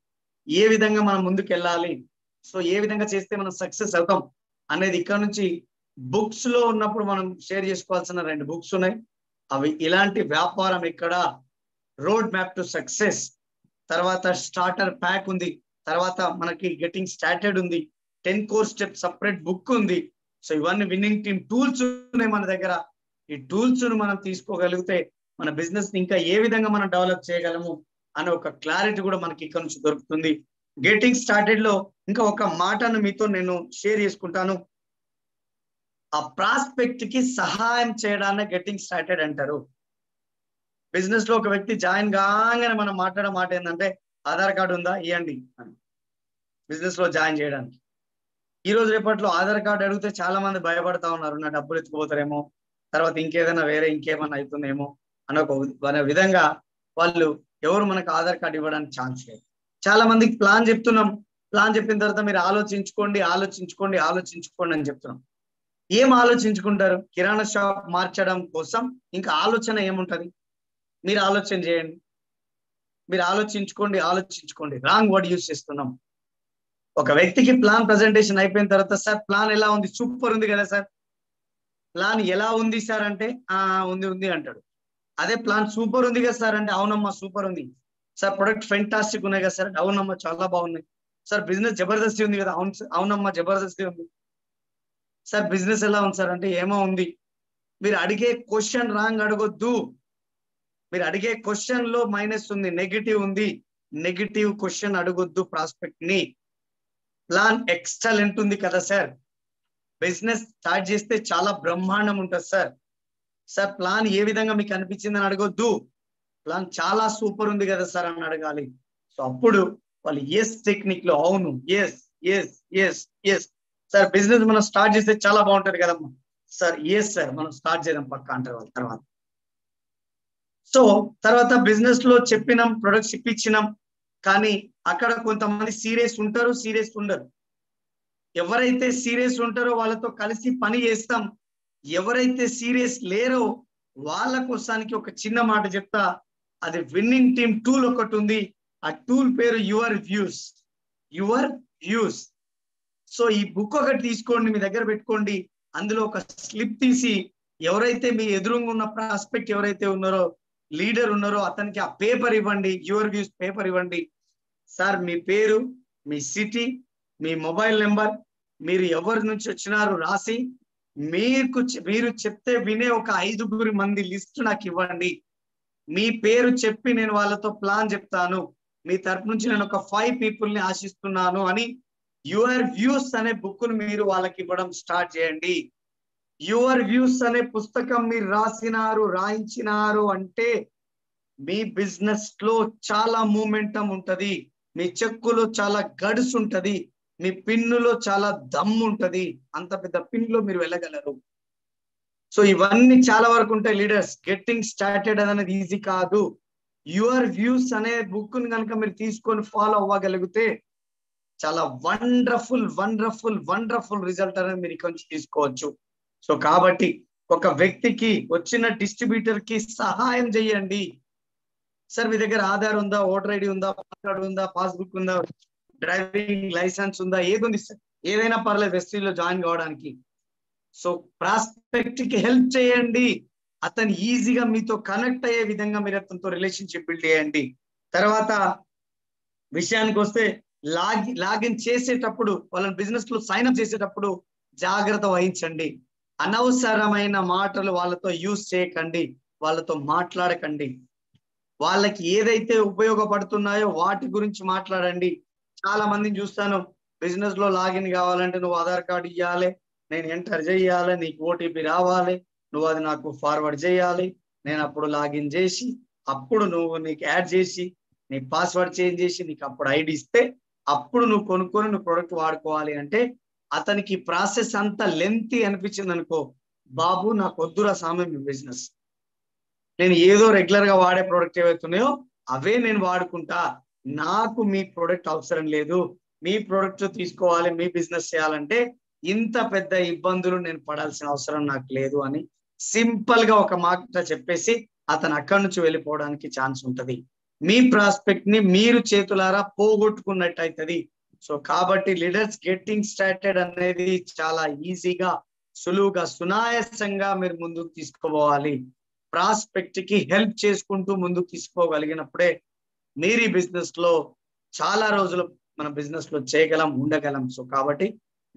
ఏ విధంగా మనం ముందుకు వెళ్ళాలి సో ఏ విధంగా చేస్తే మనం సక్సెస్ అవుతాం? అనేది ఇక్కడ నుంచి బుక్స్లో ఉన్నప్పుడు మనం షేర్ చేసుకోవాల్సిన రెండు బుక్స్ ఉన్నాయి. అవి ఇలాంటి వ్యాపారం ఇక్కడ రోడ్ మ్యాప్ టు సక్సెస్ తర్వాత స్టార్టర్ ప్యాక్ ఉంది. తర్వాత మనకి గెటింగ్ స్టార్టెడ్ ఉంది. Ten core step separate book ఉంది. సో ఇవన్నీ విన్నింగ్ టీమ్ టూల్స్ ఉన్నాయి మన దగ్గర. ఈ టూల్స్ను మనం తీసుకోగలిగితే మన బిజినెస్ని ఇంకా ఏ విధంగా మనం డెవలప్ చేయగలము అనే ఒక క్లారిటీ కూడా మనకి ఇక్కడ నుంచి దొరుకుతుంది. గెటింగ్ స్టార్టెడ్లో ఇంకా ఒక మాటను మీతో నేను షేర్ చేసుకుంటాను. ఆ ప్రాస్పెక్ట్కి సహాయం చేయడాన్ని గెటింగ్ స్టార్టెడ్ అంటారు. బిజినెస్లో ఒక వ్యక్తి జాయిన్ కాగానే మనం మాట్లాడే మాట ఏంటంటే ఆధార్ కార్డు ఉందా? ఇవ్వండి అని. బిజినెస్లో జాయిన్ చేయడానికి. ఈ రోజు రేపట్లో ఆధార్ కార్డు అడిగితే చాలా మంది భయపడతా ఉన్నారు. నా డబ్బులు ఎత్తుకుపోతారేమో? తర్వాత ఇంకేదైనా వేరే ఇంకేమైనా అవుతుందేమో? అనే ఒక అనే విధంగా వాళ్ళు ఎవరు మనకు ఆధార్ కార్డు ఇవ్వడానికి ఛాన్స్ లేదు. చాలా మందికి ప్లాన్ చెప్తున్నాం. ప్లాన్ చెప్పిన తర్వాత మీరు ఆలోచించుకోండి ఆలోచించుకోండి ఆలోచించుకోండి అని చెప్తున్నాం. ఏం ఆలోచించుకుంటారు? కిరాణా షాప్ మార్చడం కోసం ఇంకా ఆలోచన ఏముంటది? మీరు ఆలోచన చేయండి. మీరు ఆలోచించుకోండి ఆలోచించుకోండి. రాంగ్ వర్డ్ యూస్ చేస్తున్నాం. ఒక వ్యక్తికి ప్లాన్ ప్రజెంటేషన్ అయిపోయిన తర్వాత సార్ ప్లాన్ ఎలా ఉంది? సూపర్ ఉంది కదా సార్. ప్లాన్ ఎలా ఉంది సార్ అంటే ఆ ఉంది ఉంది అంటాడు. అదే ప్లాన్ సూపర్ ఉంది కదా సార్ అంటే అవునమ్మా సూపర్ ఉంది. సార్ ప్రొడక్ట్ ఫెంటాస్టిక్ ఉన్నాయి కదా సార్ అవునమ్మా చాలా బాగున్నాయి. సార్ బిజినెస్ జబర్దస్తి ఉంది కదా అవును అవునమ్మా జబర్దస్తి ఉంది. సార్ బిజినెస్ ఎలా ఉంది సార్? అంటే ఏమో ఉంది. మీరు అడిగే క్వశ్చన్ రాంగ్ అడగొద్దు. మీరు అడిగే క్వశ్చన్లో మైనస్ ఉంది నెగిటివ్ ఉంది. నెగిటివ్ క్వశ్చన్ అడగొద్దు ప్రాస్పెక్ట్ని. ప్లాన్ ఎక్సలెంట్ ఉంది కదా సార్? బిజినెస్ స్టార్ట్ చేస్తే చాలా బ్రహ్మాండం ఉంటుంది సార్. సార్ ప్లాన్ ఏ విధంగా మీకు అనిపించిందని అడగొద్దు. ప్లాన్ చాలా సూపర్ ఉంది కదా సార్ అని అడగాలి. సో అప్పుడు వాళ్ళు ఎస్ టెక్నిక్లో అవును yes yes yes yes sir business మనం స్టార్ట్ చేస్తే చాలా బాగుంటుంది కదమ్మా. సార్ ఎస్ సార్ మనం స్టార్ట్ చేద్దాం పక్క అంటారు తర్వాత. సో తర్వాత బిజినెస్లో చెప్పినాం ప్రొడక్ట్స్ ఇప్పించినాం. కానీ అక్కడ కొంతమంది సీరియస్ ఉంటారు సీరియస్ ఉండరు. ఎవరైతే సీరియస్ ఉంటారో వాళ్ళతో కలిసి పని చేస్తాం. ఎవరైతే సీరియస్ లేరో వాళ్ళ కోసానికి ఒక చిన్న మాట చెప్తా. అది విన్నింగ్ టీమ్ టూల్ ఒకటి ఉంది. ఆ టూల్ పేరు your views. Your views. So ఈ బుక్ ఒకటి తీసుకోండి మీ దగ్గర పెట్టుకోండి. అందులో ఒక స్లిప్ తీసి ఎవరైతే మీ ఎదురుగా ఉన్న ప్రాస్పెక్ట్ ఎవరైతే ఉన్నారో లీడర్ ఉన్నారో అతనికి ఆ పేపర్ ఇవ్వండి యువర్ వ్యూస్ పేపర్ ఇవ్వండి. సార్ మీ పేరు మీ సిటీ మీ మొబైల్ నెంబర్ మీరు ఎవరి నుంచి వచ్చినారు రాసి మీకు మీరు చెప్తే వినే ఒక ఐదుగురి మంది లిస్ట్ నాకు ఇవ్వండి. మీ పేరు చెప్పి నేను వాళ్ళతో ప్లాన్ చెప్తాను. మీ తరపు నుంచి నేను ఒక ఫైవ్ పీపుల్ని ఆశిస్తున్నాను అని యువర్ వ్యూస్ అనే బుక్ను మీరు వాళ్ళకి ఇవ్వడం స్టార్ట్ చేయండి. యువర్ వ్యూస్ అనే పుస్తకం మీరు రాసినారు రాయించినారు అంటే మీ బిజినెస్లో చాలా మూమెంటం ఉంటది. మీ చెక్కులో చాలా గడుసు ఉంటది. మీ పిన్నులో చాలా దమ్ము ఉంటది. అంత పెద్ద పిన్లో మీరు వెళ్ళగలరు. సో ఇవన్నీ చాలా వరకు ఉంటాయి లీడర్స్. గెట్టింగ్ స్టార్టెడ్ అనేది ఈజీ కాదు. యువర్ వ్యూస్ అనే బుక్ని కనుక మీరు తీసుకొని ఫాలో అవ్వగలిగితే చాలా వండర్ఫుల్ వండర్ఫుల్ వండర్ఫుల్ రిజల్ట్ అనేది మీరు ఇక్కడ నుంచి తీసుకోవచ్చు. సో కాబట్టి ఒక వ్యక్తికి వచ్చిన డిస్ట్రిబ్యూటర్కి సహాయం చేయండి. సార్ మీ దగ్గర ఆధార్ ఉందా ఓటర్ ఐడి ఉందా పాన్ కార్డు ఉందా పాస్బుక్ ఉందా డ్రైవింగ్ లైసెన్స్ ఉందా ఏది ఉంది సార్? ఏదైనా పర్లేదు ఎస్టీలో జాయిన్ కావడానికి. సో ప్రాస్పెక్ట్కి హెల్ప్ చేయండి. అతను ఈజీగా మీతో కనెక్ట్ అయ్యే విధంగా మీరు అతనితో రిలేషన్షిప్ బిల్డ్ చేయండి. తర్వాత విషయానికి వస్తే లాగి లాగిన్ చేసేటప్పుడు వాళ్ళని బిజినెస్లో సైన్ అప్ చేసేటప్పుడు జాగ్రత్త వహించండి. అనవసరమైన మాటలు వాళ్ళతో యూజ్ చేయకండి. వాళ్ళతో మాట్లాడకండి. వాళ్ళకి ఏదైతే ఉపయోగపడుతున్నాయో వాటి గురించి మాట్లాడండి. చాలా మందిని చూస్తాను బిజినెస్లో లాగిన్ కావాలంటే నువ్వు ఆధార్ కార్డు ఇవ్వాలి నేను ఎంటర్ చేయాలి నీకు ఓటీపీ రావాలి నువ్వు అది నాకు ఫార్వర్డ్ చేయాలి నేను అప్పుడు లాగిన్ చేసి అప్పుడు నువ్వు నీకు యాడ్ చేసి నీ పాస్వర్డ్ చేంజ్ చేసి నీకు అప్పుడు ఐడి ఇస్తే అప్పుడు నువ్వు కొనుక్కొని నువ్వు ప్రొడక్ట్ వాడుకోవాలి అంటే అతనికి ప్రాసెస్ అంతా లెంతీ అనిపించింది అనుకో బాబు నాకు వద్దురా సామే మీ బిజినెస్ నేను ఏదో రెగ్యులర్గా వాడే ప్రోడక్ట్ ఏవైతున్నాయో అవే నేను వాడుకుంటా. నాకు మీ ప్రోడక్ట్ అవసరం లేదు. మీ ప్రోడక్ట్ తీసుకోవాలి మీ బిజినెస్ చేయాలంటే ఇంత పెద్ద ఇబ్బందులు నేను పడాల్సిన అవసరం నాకు లేదు అని సింపుల్గా ఒక మాట చెప్పేసి అతను అక్కడి నుంచి వెళ్ళిపోవడానికి ఛాన్స్ ఉంటది. మీ ప్రాస్పెక్ట్ని మీరు చేతులారా పోగొట్టుకున్నట్టు అవుతుంది సో కాబట్టి లీడర్స్ గెట్టింగ్ స్టార్టెడ్ అనేది చాలా ఈజీగా సులువుగా సునాయాసంగా మీరు ముందుకు తీసుకోవాలి. ప్రాస్పెక్ట్కి హెల్ప్ చేసుకుంటూ ముందుకు తీసుకోగలిగినప్పుడే మీరు ఈ బిజినెస్లో చాలా రోజులు మన బిజినెస్లో చేయగలం ఉండగలం. సో కాబట్టి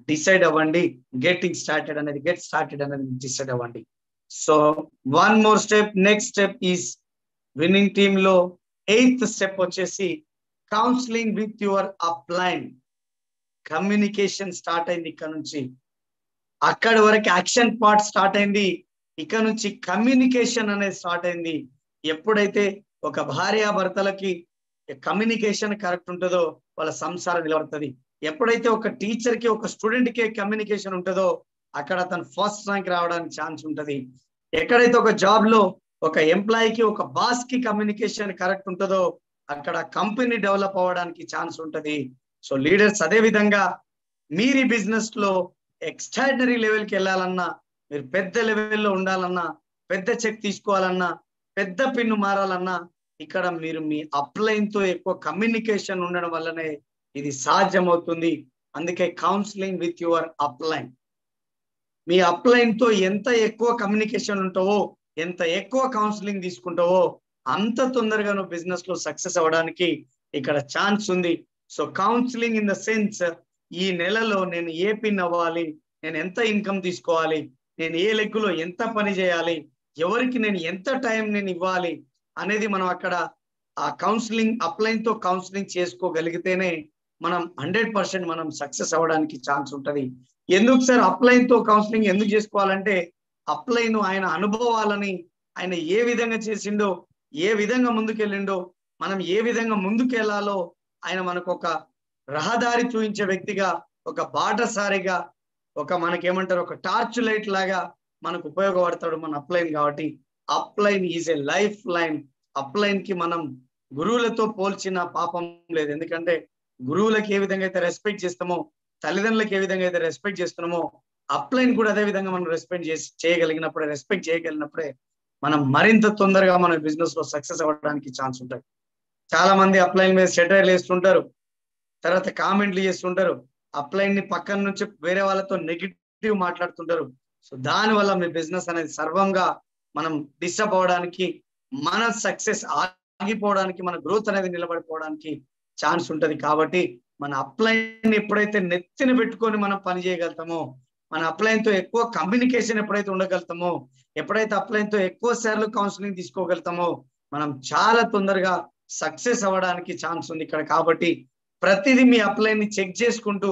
డిసైడ్ అవ్వండి గెటింగ్ స్టార్టెడ్ అనేది గెట్ స్టార్టెడ్ అనేది డిసైడ్ అవ్వండి. So one more step next step is winning టీమ్లో ఎయిత్ స్టెప్ వచ్చేసి counselling with your upline communication start అయింది ఇక్కడ నుంచి. అక్కడి వరకు యాక్షన్ పార్ట్ స్టార్ట్ అయింది. ఇక్కడ నుంచి కమ్యూనికేషన్ అనేది స్టార్ట్ అయింది. ఎప్పుడైతే ఒక భార్య భర్తలకి కమ్యూనికేషన్ కరెక్ట్ ఉంటుందో వాళ్ళ సంసారం నిలబడుతుంది. ఎప్పుడైతే ఒక టీచర్కి ఒక స్టూడెంట్కి కమ్యూనికేషన్ ఉంటుందో అక్కడ అతను ఫస్ట్ ర్యాంక్ రావడానికి ఛాన్స్ ఉంటుంది. ఎక్కడైతే ఒక జాబ్లో ఒక ఎంప్లాయీకి ఒక బాస్కి కమ్యూనికేషన్ కరెక్ట్ ఉంటుందో అక్కడ కంపెనీ డెవలప్ అవ్వడానికి ఛాన్స్ ఉంటుంది. సో లీడర్స్ అదే విధంగా మీరి బిజినెస్లో ఎక్స్ట్రాడినరీ లెవెల్కి వెళ్ళాలన్నా మీరు పెద్ద లెవెల్లో ఉండాలన్నా పెద్ద చెక్ తీసుకోవాలన్నా పెద్ద పిన్ను మారాలన్నా ఇక్కడ మీరు మీ అప్లైన్తో ఎక్కువ కమ్యూనికేషన్ ఉండడం వల్లనే ఇది సాధ్యమవుతుంది. అందుకే కౌన్సిలింగ్ విత్ యువర్ అప్లైన్. మీ అప్లైన్తో ఎంత ఎక్కువ కమ్యూనికేషన్ ఉంటావో ఎంత ఎక్కువ కౌన్సిలింగ్ తీసుకుంటావో అంత తొందరగా నువ్వు బిజినెస్లో సక్సెస్ అవ్వడానికి ఇక్కడ ఛాన్స్ ఉంది. So counselling in the sense ఈ నెలలో నేను ఏ పిన్ అవ్వాలి? నేను ఎంత ఇన్కమ్ తీసుకోవాలి? నేను ఏ లెగ్గులో ఎంత పని చేయాలి? ఎవరికి నేను ఎంత టైం నేను ఇవ్వాలి? అనేది మనం అక్కడ ఆ కౌన్సిలింగ్ అప్లైన్తో కౌన్సిలింగ్ చేసుకోగలిగితేనే మనం హండ్రెడ్ పర్సెంట్ మనం సక్సెస్ అవ్వడానికి ఛాన్స్ ఉంటుంది. ఎందుకు సార్ అప్లైన్తో కౌన్సిలింగ్ ఎందుకు చేసుకోవాలంటే అప్లైన్ ఆయన అనుభవాలని ఆయన ఏ విధంగా చేసిండో ఏ విధంగా ముందుకెళ్ళిండో మనం ఏ విధంగా ముందుకెళ్ళాలో ఆయన మనకు ఒక రహదారి చూపించే వ్యక్తిగా ఒక బాటసారిగా ఒక మనకేమంటారు ఒక టార్చ్ లైట్ లాగా మనకు ఉపయోగపడతాడు మన అప్లైన్ కాబట్టి upline is a life line. అప్లైన్కి మనం గురువులతో పోల్చిన పాపం లేదు. ఎందుకంటే గురువులకు ఏ విధంగా అయితే రెస్పెక్ట్ చేస్తామో తల్లిదండ్రులకు ఏ విధంగా అయితే రెస్పెక్ట్ చేస్తున్నామో అప్లైన్ కూడా అదే విధంగా మనం రెస్పెక్ట్ చేసి చేయగలిగినప్పుడే రెస్పెక్ట్ చేయగలిగినప్పుడే మనం మరింత తొందరగా మన బిజినెస్లో సక్సెస్ అవ్వడానికి ఛాన్స్ ఉంటుంది చాలా మంది అప్లైన్ మీద సెటైర్లు వేస్తుంటారు తర్వాత కామెంట్లు చేస్తుంటారు అప్లైన్ని పక్కన నుంచి వేరే వాళ్ళతో నెగిటివ్ మాట్లాడుతుంటారు. సో దాని వల్ల మీ బిజినెస్ అనేది సర్వంగా మనం డిస్టర్బ్ అవ్వడానికి మన సక్సెస్ ఆగిపోవడానికి మన గ్రోత్ అనేది నిలబడిపోవడానికి ఛాన్స్ ఉంటుంది. కాబట్టి మన అప్లైన్ ఎప్పుడైతే నెత్తిన పెట్టుకొని మనం పని చేయగలుగుతామో మన అప్లైన్తో ఎక్కువ కమ్యూనికేషన్ ఎప్పుడైతే ఉండగలుగుతామో ఎప్పుడైతే అప్లైన్తో ఎక్కువ సార్లు కౌన్సిలింగ్ తీసుకోగలుగుతామో మనం చాలా తొందరగా సక్సెస్ అవ్వడానికి ఛాన్స్ ఉంది ఇక్కడ కాబట్టి ప్రతిదీ మీ అప్లైన్ని చెక్ చేసుకుంటూ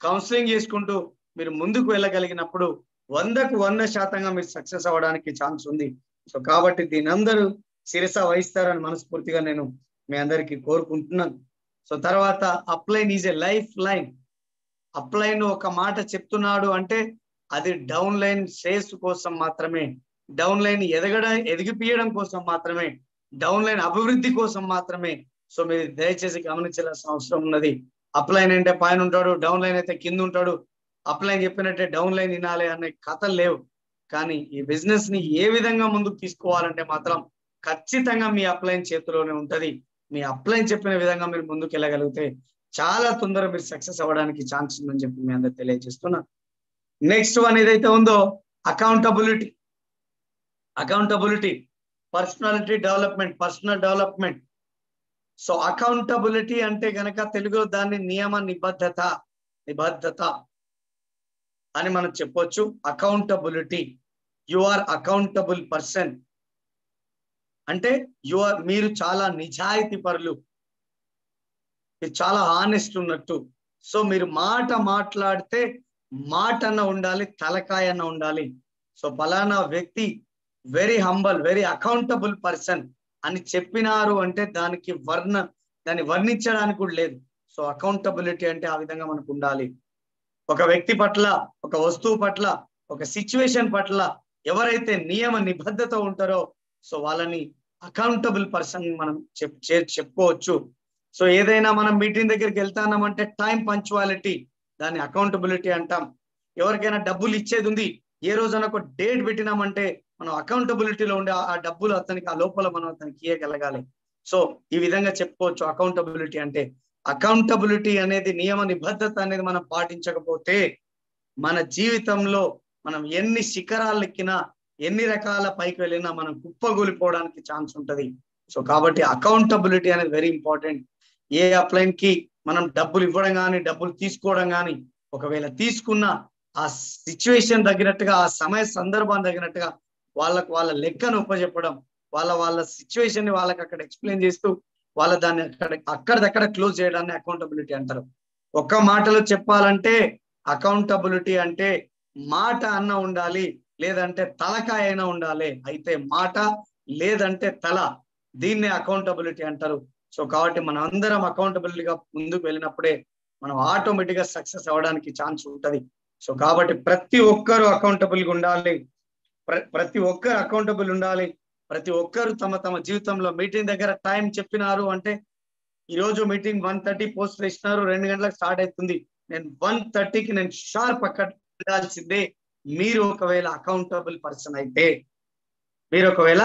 కౌన్సిలింగ్ చేసుకుంటూ మీరు ముందుకు వెళ్ళగలిగినప్పుడు వందకు వంద శాతంగా మీరు సక్సెస్ అవ్వడానికి ఛాన్స్ ఉంది. సో కాబట్టి దీని అందరూ శిరస వహిస్తారని మనస్ఫూర్తిగా నేను మీ అందరికి కోరుకుంటున్నాను. సో తర్వాత upline is a life line upline ఒక మాట చెప్తున్నాడు అంటే అది డౌన్ లైన్ శ్రేయస్సు కోసం మాత్రమే డౌన్ లైన్ ఎదగడం ఎదిగిపియడం కోసం మాత్రమే డౌన్ లైన్ అభివృద్ధి కోసం మాత్రమే. సో మీరు దయచేసి గమనించాల్సిన అవసరం ఉన్నది. అప్లైన్ అంటే పైన ఉంటాడు డౌన్ లైన్ అయితే కింద ఉంటాడు. అప్లైన్ చెప్పినట్టే డౌన్ లైన్ వినాలి అనే కథలు లేవు. కానీ ఈ బిజినెస్ని ఏ విధంగా ముందుకు తీసుకోవాలంటే మాత్రం ఖచ్చితంగా మీ అప్లైన్ చేతిలోనే ఉంటది. మీ అప్లైన్ చెప్పిన విధంగా మీరు ముందుకు వెళ్ళగలిగితే చాలా తొందరగా మీరు సక్సెస్ అవ్వడానికి ఛాన్స్ ఉందని చెప్పి మీ అందరు తెలియజేస్తున్నా. నెక్స్ట్ వన్ ఏదైతే ఉందో accountability. Accountability personality development personal development. So accountability అంటే గనక తెలుగులో దాన్ని నియమ నిబద్ధత నిబద్ధత అని మనం చెప్పొచ్చు. Accountability you are accountable person. అంటే యు ఆర్ మీరు చాలా నిజాయితీ పరులు మీరు చాలా ఆనెస్ట్ ఉన్నట్టు. సో మీరు మాట మాట్లాడితే మాట అన్న ఉండాలి తలకాయ అన్న ఉండాలి. సో ఫలానా వ్యక్తి very humble very accountable person అని చెప్పినారు అంటే దానికి వర్ణ దాన్ని వర్ణించడానికి కూడా లేదు. సో అకౌంటబిలిటీ అంటే ఆ విధంగా మనకు ఉండాలి. ఒక వ్యక్తి పట్ల ఒక వస్తువు పట్ల ఒక సిచ్యువేషన్ పట్ల ఎవరైతే నియమ నిబద్ధత ఉంటారో సో వాళ్ళని అకౌంటబుల్ పర్సన్ మనం చెప్ చెప్పుకోవచ్చు. సో ఏదైనా మనం మీటింగ్ దగ్గరికి వెళ్తామంటే టైం పంచువాలిటీ దాన్ని అకౌంటబిలిటీ అంటాం. ఎవరికైనా డబ్బులు ఇచ్చేది ఉంది ఏ రోజైనా ఒక డేట్ పెట్టినామంటే మనం అకౌంటబిలిటీలో ఉండే ఆ డబ్బులు అతనికి ఆ లోపల మనం అతనికి ఇయ్యగలగాలి. సో ఈ విధంగా చెప్పుకోవచ్చు అకౌంటబిలిటీ అంటే. అకౌంటబిలిటీ అనేది నియమ నిబద్ధత అనేది మనం పాటించకపోతే మన జీవితంలో మనం ఎన్ని శిఖరాలు ఎక్కినా ఎన్ని రకాల పైకి వెళ్ళినా మనం కుప్పగూలిపోవడానికి ఛాన్స్ ఉంటది. సో కాబట్టి అకౌంటబిలిటీ అనేది వెరీ ఇంపార్టెంట్. ఏ అప్లైన్కి మనం డబ్బులు ఇవ్వడం కానీ డబ్బులు తీసుకోవడం కానీ ఒకవేళ తీసుకున్న ఆ సిచ్యువేషన్ తగినట్టుగా ఆ సమయ సందర్భాన్ని తగినట్టుగా వాళ్ళకు వాళ్ళ లెక్కను ఉపజెప్పడం వాళ్ళ వాళ్ళ సిచ్యువేషన్ని వాళ్ళకి అక్కడ ఎక్స్ప్లెయిన్ చేస్తూ వాళ్ళ దాన్ని అక్కడ అక్కడిదక్కడ క్లోజ్ చేయడాన్ని అకౌంటబిలిటీ అంటారు. ఒక్క మాటలో చెప్పాలంటే అకౌంటబిలిటీ అంటే మాట అన్న ఉండాలి లేదంటే తలకాయ అయినా ఉండాలి. అయితే మాట లేదంటే తల దీన్నే అకౌంటబిలిటీ అంటారు. సో కాబట్టి మనం అందరం అకౌంటబిలిటీగా ముందుకు వెళ్ళినప్పుడే మనం ఆటోమేటిక్గా సక్సెస్ అవ్వడానికి ఛాన్స్ ఉంటది. సో కాబట్టి ప్రతి ఒక్కరు అకౌంటబుల్గా ఉండాలి. ప్రతి ఒక్కరు అకౌంటబుల్ ఉండాలి. ప్రతి ఒక్కరు తమ తమ జీవితంలో మీటింగ్ దగ్గర టైం చెప్పినారు అంటే ఈ రోజు మీటింగ్ వన్ థర్టీ పోస్ట్ వేసినారు రెండు గంటలకు స్టార్ట్ అవుతుంది. నేను వన్ థర్టీకి నేను షార్ప్ అక్కడ ఉండాల్సిందే. మీరు ఒకవేళ అకౌంటబుల్ పర్సన్ అయితే మీరు ఒకవేళ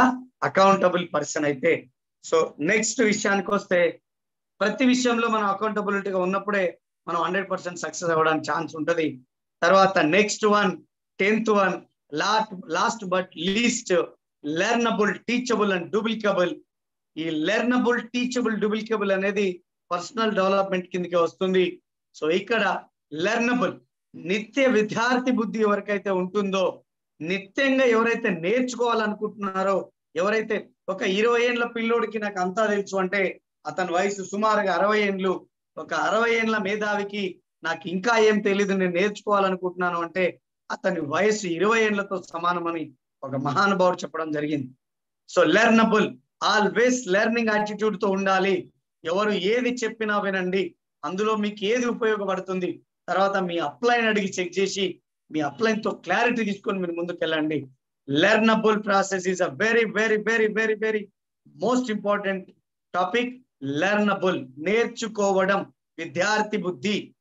అకౌంటబుల్ పర్సన్ అయితే సో నెక్స్ట్ విషయానికి వస్తే ప్రతి విషయంలో మనం అకౌంటబిలిటీగా ఉన్నప్పుడే మనం హండ్రెడ్ పర్సెంట్ సక్సెస్ అవ్వడానికి ఛాన్స్ ఉంటది. తర్వాత next one tenth one last last but least learnable teachable and duplicable ఈ లెర్నబుల్ టీచబుల్ డూప్లికబుల్ అనేది పర్సనల్ డెవలప్మెంట్ కిందకి వస్తుంది. సో ఇక్కడ లెర్నబుల్ నిత్య విద్యార్థి బుద్ధి ఎవరికైతే ఉంటుందో నిత్యంగా ఎవరైతే నేర్చుకోవాలనుకుంటున్నారో ఎవరైతే ఒక ఇరవై ఏండ్ల పిల్లోడికి నాకు అంతా తెలుసు అంటే అతని వయసు సుమారుగా అరవై ఏండ్లు. ఒక అరవై ఏండ్ల మేధావికి నాకు ఇంకా ఏం తెలియదు నేను నేర్చుకోవాలనుకుంటున్నాను అంటే అతని వయసు ఇరవై ఏండ్లతో సమానమని ఒక మహానుభావుడు చెప్పడం జరిగింది. సో లెర్నబుల్ ఆల్వేస్ లెర్నింగ్ యాటిట్యూడ్తో ఉండాలి. ఎవరు ఏది చెప్పినా వినండి. అందులో మీకు ఏది ఉపయోగపడుతుంది? తర్వాత మీ అప్లైన్ అడిగి చెక్ చేసి మీ అప్లైన్తో క్లారిటీ తీసుకొని మీరు ముందుకు వెళ్ళండి learnable process is a very very very very very most important topic learnable నేర్చుకోవడం విద్యార్థి బుద్ధి.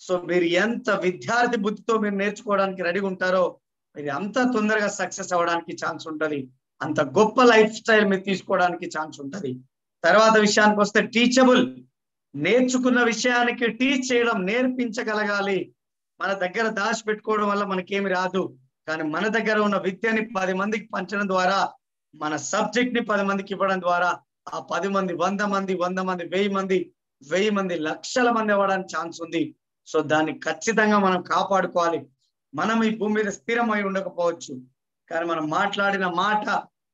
సో మీరు ఎంత విద్యార్థి బుద్ధితో మీరు నేర్చుకోవడానికి రెడీగా ఉంటారో మీరు అంత తొందరగా సక్సెస్ అవ్వడానికి ఛాన్స్ ఉంటుంది. అంత గొప్ప లైఫ్ స్టైల్ మీరు తీసుకోవడానికి ఛాన్స్ ఉంటుంది. తర్వాత విషయానికి వస్తే టీచబుల్. నేర్చుకున్న విషయానికి టీచ్ చేయడం నేర్పించగలగాలి. మన దగ్గర దాచి పెట్టుకోవడం వల్ల మనకేమి రాదు. కానీ మన దగ్గర ఉన్న విద్యని పది మందికి పంచడం ద్వారా మన సబ్జెక్ట్ని పది మందికి ఇవ్వడం ద్వారా ఆ పది మంది వంద మంది వంద మంది వెయ్యి మంది వెయ్యి మంది లక్షల మంది అవ్వడానికి ఛాన్స్ ఉంది. సో దాన్ని ఖచ్చితంగా మనం కాపాడుకోవాలి. మనం ఈ భూమి మీద స్థిరమై ఉండకపోవచ్చు. కానీ మనం మాట్లాడిన మాట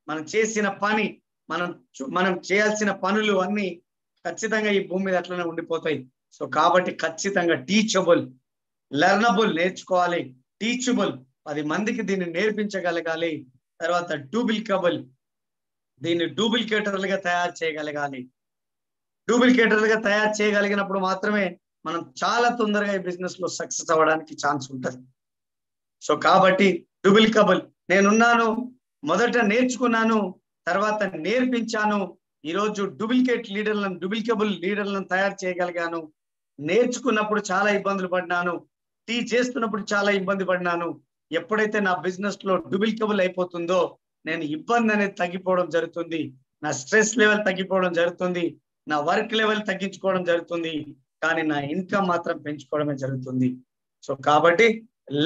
మనం చేసిన పని మనం మనం చేయాల్సిన పనులు అన్ని ఖచ్చితంగా ఈ భూమి మీద అట్లనే ఉండిపోతాయి. సో కాబట్టి ఖచ్చితంగా టీచబుల్ లెర్నబుల్ నేర్చుకోవాలి. టీచబుల్. పది మందికి దీన్ని నేర్పించగలగాలి. తర్వాత డూప్లికబుల్ దీన్ని డూప్లికేటర్లుగా తయారు చేయగలగాలి. డూప్లికేటర్లుగా తయారు చేయగలిగినప్పుడు మాత్రమే మనం చాలా తొందరగా ఈ బిజినెస్లో సక్సెస్ అవ్వడానికి ఛాన్స్ ఉంటుంది. సో కాబట్టి డూప్లికబుల్ నేనున్నాను మొదట నేర్చుకున్నాను తర్వాత నేర్పించాను ఈరోజు డూప్లికేట్ లీడర్లను డూప్లికబుల్ లీడర్లను తయారు చేయగలిగాను. నేర్చుకున్నప్పుడు చాలా ఇబ్బందులు పడినాను. టీ చేస్తున్నప్పుడు చాలా ఇబ్బంది పడినాను. ఎప్పుడైతే నా బిజినెస్లో డూబిల్కబుల్ అయిపోతుందో నేను ఇబ్బంది అనేది తగ్గిపోవడం జరుగుతుంది. నా స్ట్రెస్ లెవెల్ తగ్గిపోవడం జరుగుతుంది. నా వర్క్ లెవెల్ తగ్గించుకోవడం జరుగుతుంది. కానీ నా ఇన్కమ్ మాత్రం పెంచుకోవడమే జరుగుతుంది. సో కాబట్టి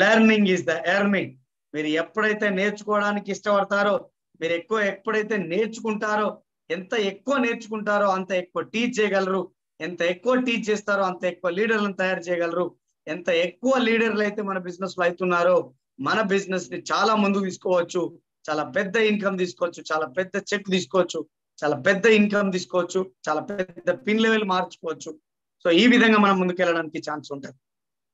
లెర్నింగ్ ఈస్ ద ఎర్నింగ్ మీరు ఎప్పుడైతే నేర్చుకోవడానికి ఇష్టపడతారో మీరు ఎక్కువ ఎప్పుడైతే నేర్చుకుంటారో ఎంత ఎక్కువ నేర్చుకుంటారో అంత ఎక్కువ టీచ్ చేయగలరు. ఎంత ఎక్కువ టీచ్ చేస్తారో అంత ఎక్కువ లీడర్లను తయారు చేయగలరు. ఎంత ఎక్కువ లీడర్లు అయితే మన బిజినెస్లో అవుతున్నారో మన బిజినెస్ని చాలా ముందుకు తీసుకోవచ్చు. చాలా పెద్ద ఇన్కమ్ తీసుకోవచ్చు. చాలా పెద్ద చెక్ తీసుకోవచ్చు. చాలా పెద్ద ఇన్కమ్ తీసుకోవచ్చు. చాలా పెద్ద పిన్ లెవెల్ మార్చుకోవచ్చు. సో ఈ విధంగా మనం ముందుకు వెళ్ళడానికి ఛాన్స్ ఉంటుంది.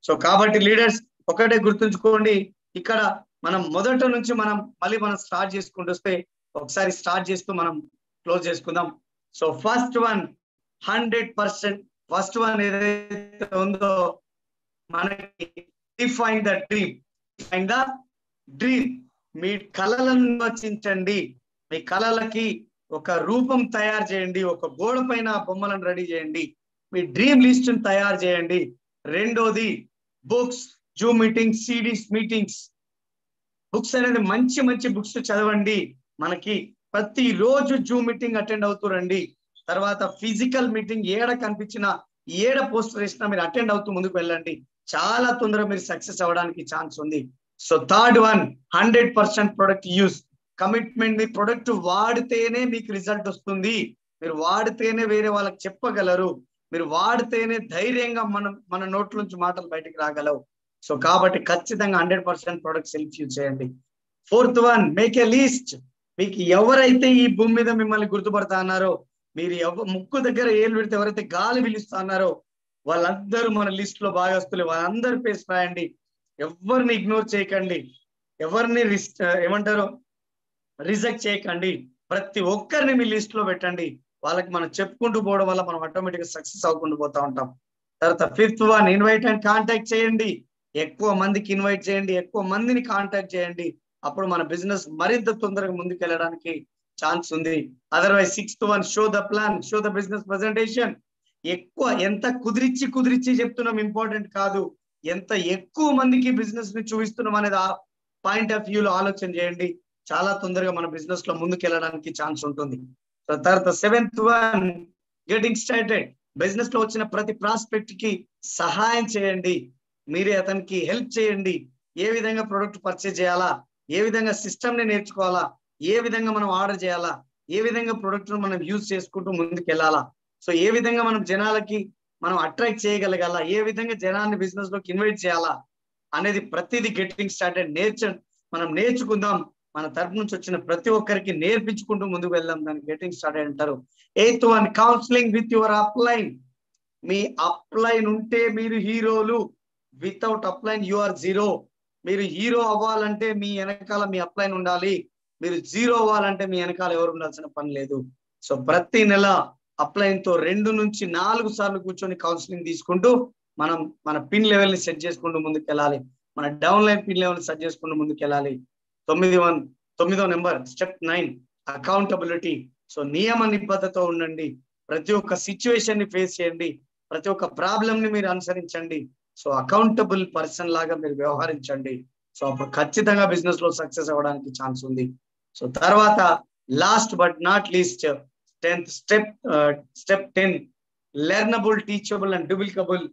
సో కాబట్టి లీడర్స్ ఒకటే గుర్తుంచుకోండి. ఇక్కడ మనం మొదట నుంచి మనం మళ్ళీ మనం స్టార్ట్ చేసుకుంటూ వస్తే ఒకసారి స్టార్ట్ చేస్తూ మనం క్లోజ్ చేసుకుందాం. So first one hundred percent first one ఏదైతే ఉందో మనకి define the dream define the dream మీ కళలను నిర్వచించండి మీ కళలకి ఒక రూపం తయారు చేయండి. ఒక గోడ పైన బొమ్మలను రెడీ చేయండి. మీ డ్రీమ్ లిస్ట్ తయారు చేయండి. రెండోది books Zoom meetings CDs meetings. Books అనేది మంచి మంచి బుక్స్ చదవండి. మనకి ప్రతి రోజు జూమ్ మీటింగ్ అటెండ్ అవుతురండి తర్వాత ఫిజికల్ మీటింగ్ ఏడ కనిపించిన ఏడ పోస్టర్ వేసినా మీరు అటెండ్ అవుతూ ముందుకు వెళ్ళండి. చాలా తొందరగా మీరు సక్సెస్ అవ్వడానికి ఛాన్స్ ఉంది. So third one hundred percent product use commitment మీ ప్రొడక్ట్ వాడితేనే మీకు రిజల్ట్ వస్తుంది. మీరు వాడితేనే వేరే వాళ్ళకి చెప్పగలరు. మీరు వాడితేనే ధైర్యంగా మనం మన నోట్ల నుంచి మాటలు బయటికి రాగలవు. సో కాబట్టి ఖచ్చితంగా hundred percent product self use చేయండి. Fourth one make a list మీకు ఎవరైతే ఈ భూమి మీద మిమ్మల్ని గుర్తుపడతా అన్నారో మీరు ఎవ ముక్కు దగ్గర ఏలు పెడితే ఎవరైతే గాలి పిలుస్తా అన్నారో వాళ్ళందరూ మన లిస్ట్లో భాగస్తులు వాళ్ళందరి పేస్ రాయండి. ఎవరిని ఇగ్నోర్ చేయకండి. ఎవరిని ఏమంటారు? రిజెక్ట్ చేయకండి. ప్రతి ఒక్కరిని మీ లిస్ట్లో పెట్టండి. వాళ్ళకి మనం చెప్పుకుంటూ పోవడం వల్ల మనం ఆటోమేటిక్గా సక్సెస్ అవ్వకుండా పోతా ఉంటాం. తర్వాత fifth one invite and contact చేయండి. ఎక్కువ మందికి ఇన్వైట్ చేయండి. ఎక్కువ మందిని కాంటాక్ట్ చేయండి. అప్పుడు మన బిజినెస్ మరింత తొందరగా ముందుకు వెళ్ళడానికి ఛాన్స్ ఉంది. Otherwise sixth one show the plan show the business presentation ఎక్కువ ఎంత కుదిరిచ్చి కుదిరిచ్చి చెప్తున్నాం ఇంపార్టెంట్ కాదు. ఎంత ఎక్కువ మందికి బిజినెస్ని చూపిస్తున్నాం అనేది ఆ పాయింట్ ఆఫ్ వ్యూలో ఆలోచన చేయండి. చాలా తొందరగా మన బిజినెస్లో ముందుకు వెళ్ళడానికి ఛాన్స్ ఉంటుంది తర్వాత సెవెంత్ వన్ గెటింగ్ స్టార్టెడ్ బిజినెస్లో వచ్చిన ప్రతి ప్రాస్పెక్ట్కి సహాయం చేయండి. మీరే అతనికి హెల్ప్ చేయండి. ఏ విధంగా ప్రొడక్ట్ పర్చేజ్ చేయాలా? ఏ విధంగా సిస్టమ్ని నేర్చుకోవాలా? ఏ విధంగా మనం ఆర్డర్ చేయాలా? ఏ విధంగా ప్రొడక్ట్ను మనం యూజ్ చేసుకుంటూ ముందుకు వెళ్ళాలా సో ఏ విధంగా మనం జనాలకి మనం అట్రాక్ట్ చేయగలగాల? ఏ విధంగా జనాన్ని బిజినెస్లోకి ఇన్వైట్ చేయాలా? అనేది ప్రతిదీ గెటింగ్ స్టార్టెడ్ నేర్చ మనం నేర్చుకుందాం. మన తరపు నుంచి వచ్చిన ప్రతి ఒక్కరికి నేర్పించుకుంటూ ముందుకు వెళ్దాం. దాన్ని గెటింగ్ స్టార్టెడ్ అంటారు. Eighth one counselling with your upline me upline ఉంటే మీరు హీరోలు. Without upline you are zero మీరు హీరో అవ్వాలంటే మీ వెనకాల మీ అప్లైన్ ఉండాలి. మీరు జీరో అవ్వాలంటే మీ వెనకాల ఎవరు ఉండాల్సిన పని లేదు. సో ప్రతి నెల అప్లైన్తో రెండు నుంచి నాలుగు సార్లు కూర్చొని కౌన్సిలింగ్ తీసుకుంటూ మనం మన పిన్ లెవెల్ని సెట్ చేసుకుంటూ ముందుకు వెళ్ళాలి మన down line pin level set చేసుకుంటూ ముందుకు వెళ్ళాలి తొమ్మిది వన్ తొమ్మిదో number step nine accountability so నియమ నిబద్ధతో ఉండండి. ప్రతి ఒక్క సిచ్యువేషన్ని ఫేస్ చేయండి. ప్రతి ఒక్క ప్రాబ్లం ని మీరు అనుసరించండి. సో అకౌంటబుల్ పర్సన్ లాగా మీరు వ్యవహరించండి. సో అప్పుడు ఖచ్చితంగా బిజినెస్లో సక్సెస్ అవ్వడానికి ఛాన్స్ ఉంది. సో తర్వాత last but not least tenth step step ten learnable teachable and duplicable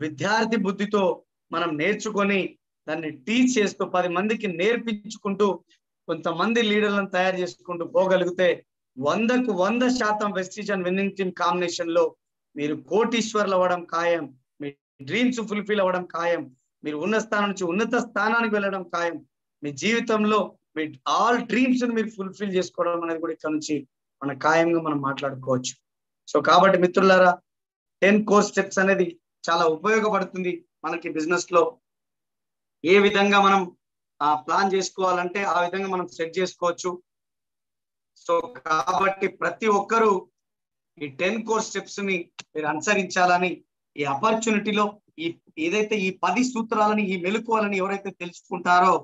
విద్యార్థి బుద్ధితో మనం నేర్చుకొని దాన్ని టీచ్ చేస్తూ పది మందికి నేర్పించుకుంటూ కొంతమంది లీడర్లను తయారు చేసుకుంటూ పోగలిగితే వందకు వంద శాతం వెస్టీజ్ అండ్ విన్నింగ్ టీమ్ కాంబినేషన్లో మీరు కోటీశ్వర్లు అవ్వడం ఖాయం మీ డ్రీమ్స్ ఫుల్ఫిల్ అవ్వడం ఖాయం మీరు ఉన్న స్థానం నుంచి ఉన్నత స్థానానికి వెళ్ళడం ఖాయం మీ జీవితంలో మీ ఆల్ డ్రీమ్స్ మీరు ఫుల్ఫిల్ చేసుకోవడం అనేది కూడా ఇక్కడ నుంచి మన ఖాయంగా మనం మాట్లాడుకోవచ్చు. సో కాబట్టి మిత్రులారా టెన్ కోర్ స్టెప్స్ అనేది చాలా ఉపయోగపడుతుంది మనకి బిజినెస్లో. ఏ విధంగా మనం ప్లాన్ చేసుకోవాలంటే ఆ విధంగా మనం సెట్ చేసుకోవచ్చు. సో కాబట్టి ప్రతి ఒక్కరూ ఈ టెన్ కోర్ స్టెప్స్ని మీరు అనుసరించాలని ఈ ఆపర్చునిటీలో ఈ ఏదైతే ఈ పది సూత్రాలని ఈ మెలకువలని ఎవరైతే తెలుసుకుంటారో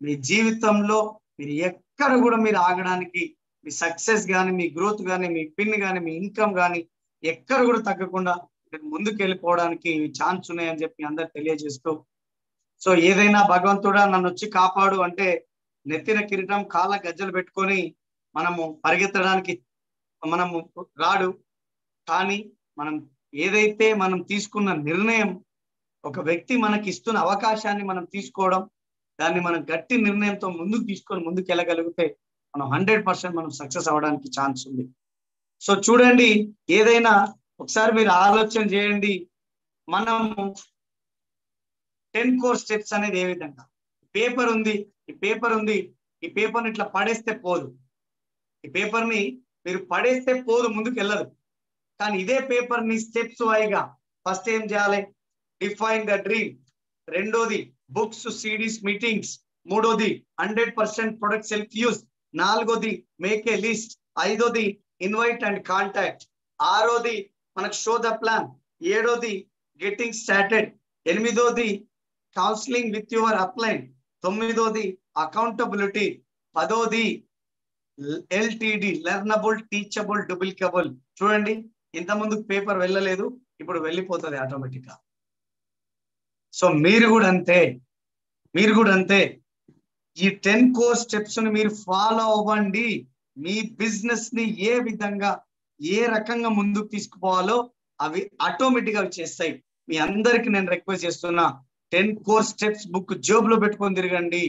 మీ జీవితంలో మీరు ఎక్కడ కూడా మీరు ఆగడానికి మీ సక్సెస్ కానీ మీ గ్రోత్ కానీ మీ పిన్ కానీ మీ ఇన్కమ్ కానీ ఎక్కడ కూడా తగ్గకుండా ముందుకు వెళ్ళిపోవడానికి ఛాన్స్ ఉన్నాయని చెప్పి అందరు తెలియజేస్తూ సో ఏదైనా భగవంతుడా నన్ను వచ్చి కాపాడు అంటే నెత్తిన కిరీటం కాళ్ళ గజ్జలు పెట్టుకొని మనము పరిగెత్తడానికి మనము రాడు. కానీ మనం ఏదైతే మనం తీసుకున్న నిర్ణయం ఒక వ్యక్తి మనకి ఇస్తున్న అవకాశాన్ని మనం తీసుకోవడం దాన్ని మనం గట్టి నిర్ణయంతో ముందుకు తీసుకొని ముందుకు వెళ్ళగలిగితే మనం హండ్రెడ్ పర్సెంట్ మనం సక్సెస్ అవ్వడానికి ఛాన్స్ ఉంది. సో చూడండి ఏదైనా ఒకసారి మీరు ఆలోచన చేయండి. మనము టెన్ కోర్ స్టెప్స్ అనేది ఏ విధంగా? పేపర్ ఉంది ఈ పేపర్ ఉంది ఈ పేపర్ని ఇట్లా పడేస్తే పోదు. ఈ పేపర్ని మీరు పడేస్తే పోదు ముందుకు వెళ్ళదు కానీ ఇదే పేపర్ని స్టెప్స్ వైగా ఫస్ట్ ఏం చేయాలి? Define the dream. రెండోది బుక్స్ సిడీస్ మీటింగ్స్. మూడోది hundred percent product self use నాలుగోది మేక్ ఏ లిస్ట్ ఐదోది ఇన్వైట్ అండ్ కాంటాక్ట్ ఆరోది మనకు షో ద ప్లాన్ ఏడోది గెటింగ్ స్టార్టెడ్ ఎనిమిదోది కౌన్సిలింగ్ విత్ యువర్ అప్లైన్ తొమ్మిదోది అకౌంటబిలిటీ పదోది ఎల్టీడి లెర్నబుల్ టీచబుల్ డూప్లికబుల్ చూడండి ఇంత ముందు పేపర్ వెళ్ళలేదు ఇప్పుడు వెళ్ళిపోతుంది ఆటోమేటిక్గా సో మీరు కూడా అంతే. మీరు కూడా అంతే. ఈ టెన్ కోర్ స్టెప్స్ని మీరు ఫాలో అవ్వండి. మీ బిజినెస్ని ఏ విధంగా ఏ రకంగా ముందుకు తీసుకుపోవాలో అవి ఆటోమేటిక్గా చేస్తాయి. మీ అందరికి నేను రిక్వెస్ట్ చేస్తున్నా టెన్ కోర్ స్టెప్స్ బుక్ జోబ్లో పెట్టుకొని తిరగండి.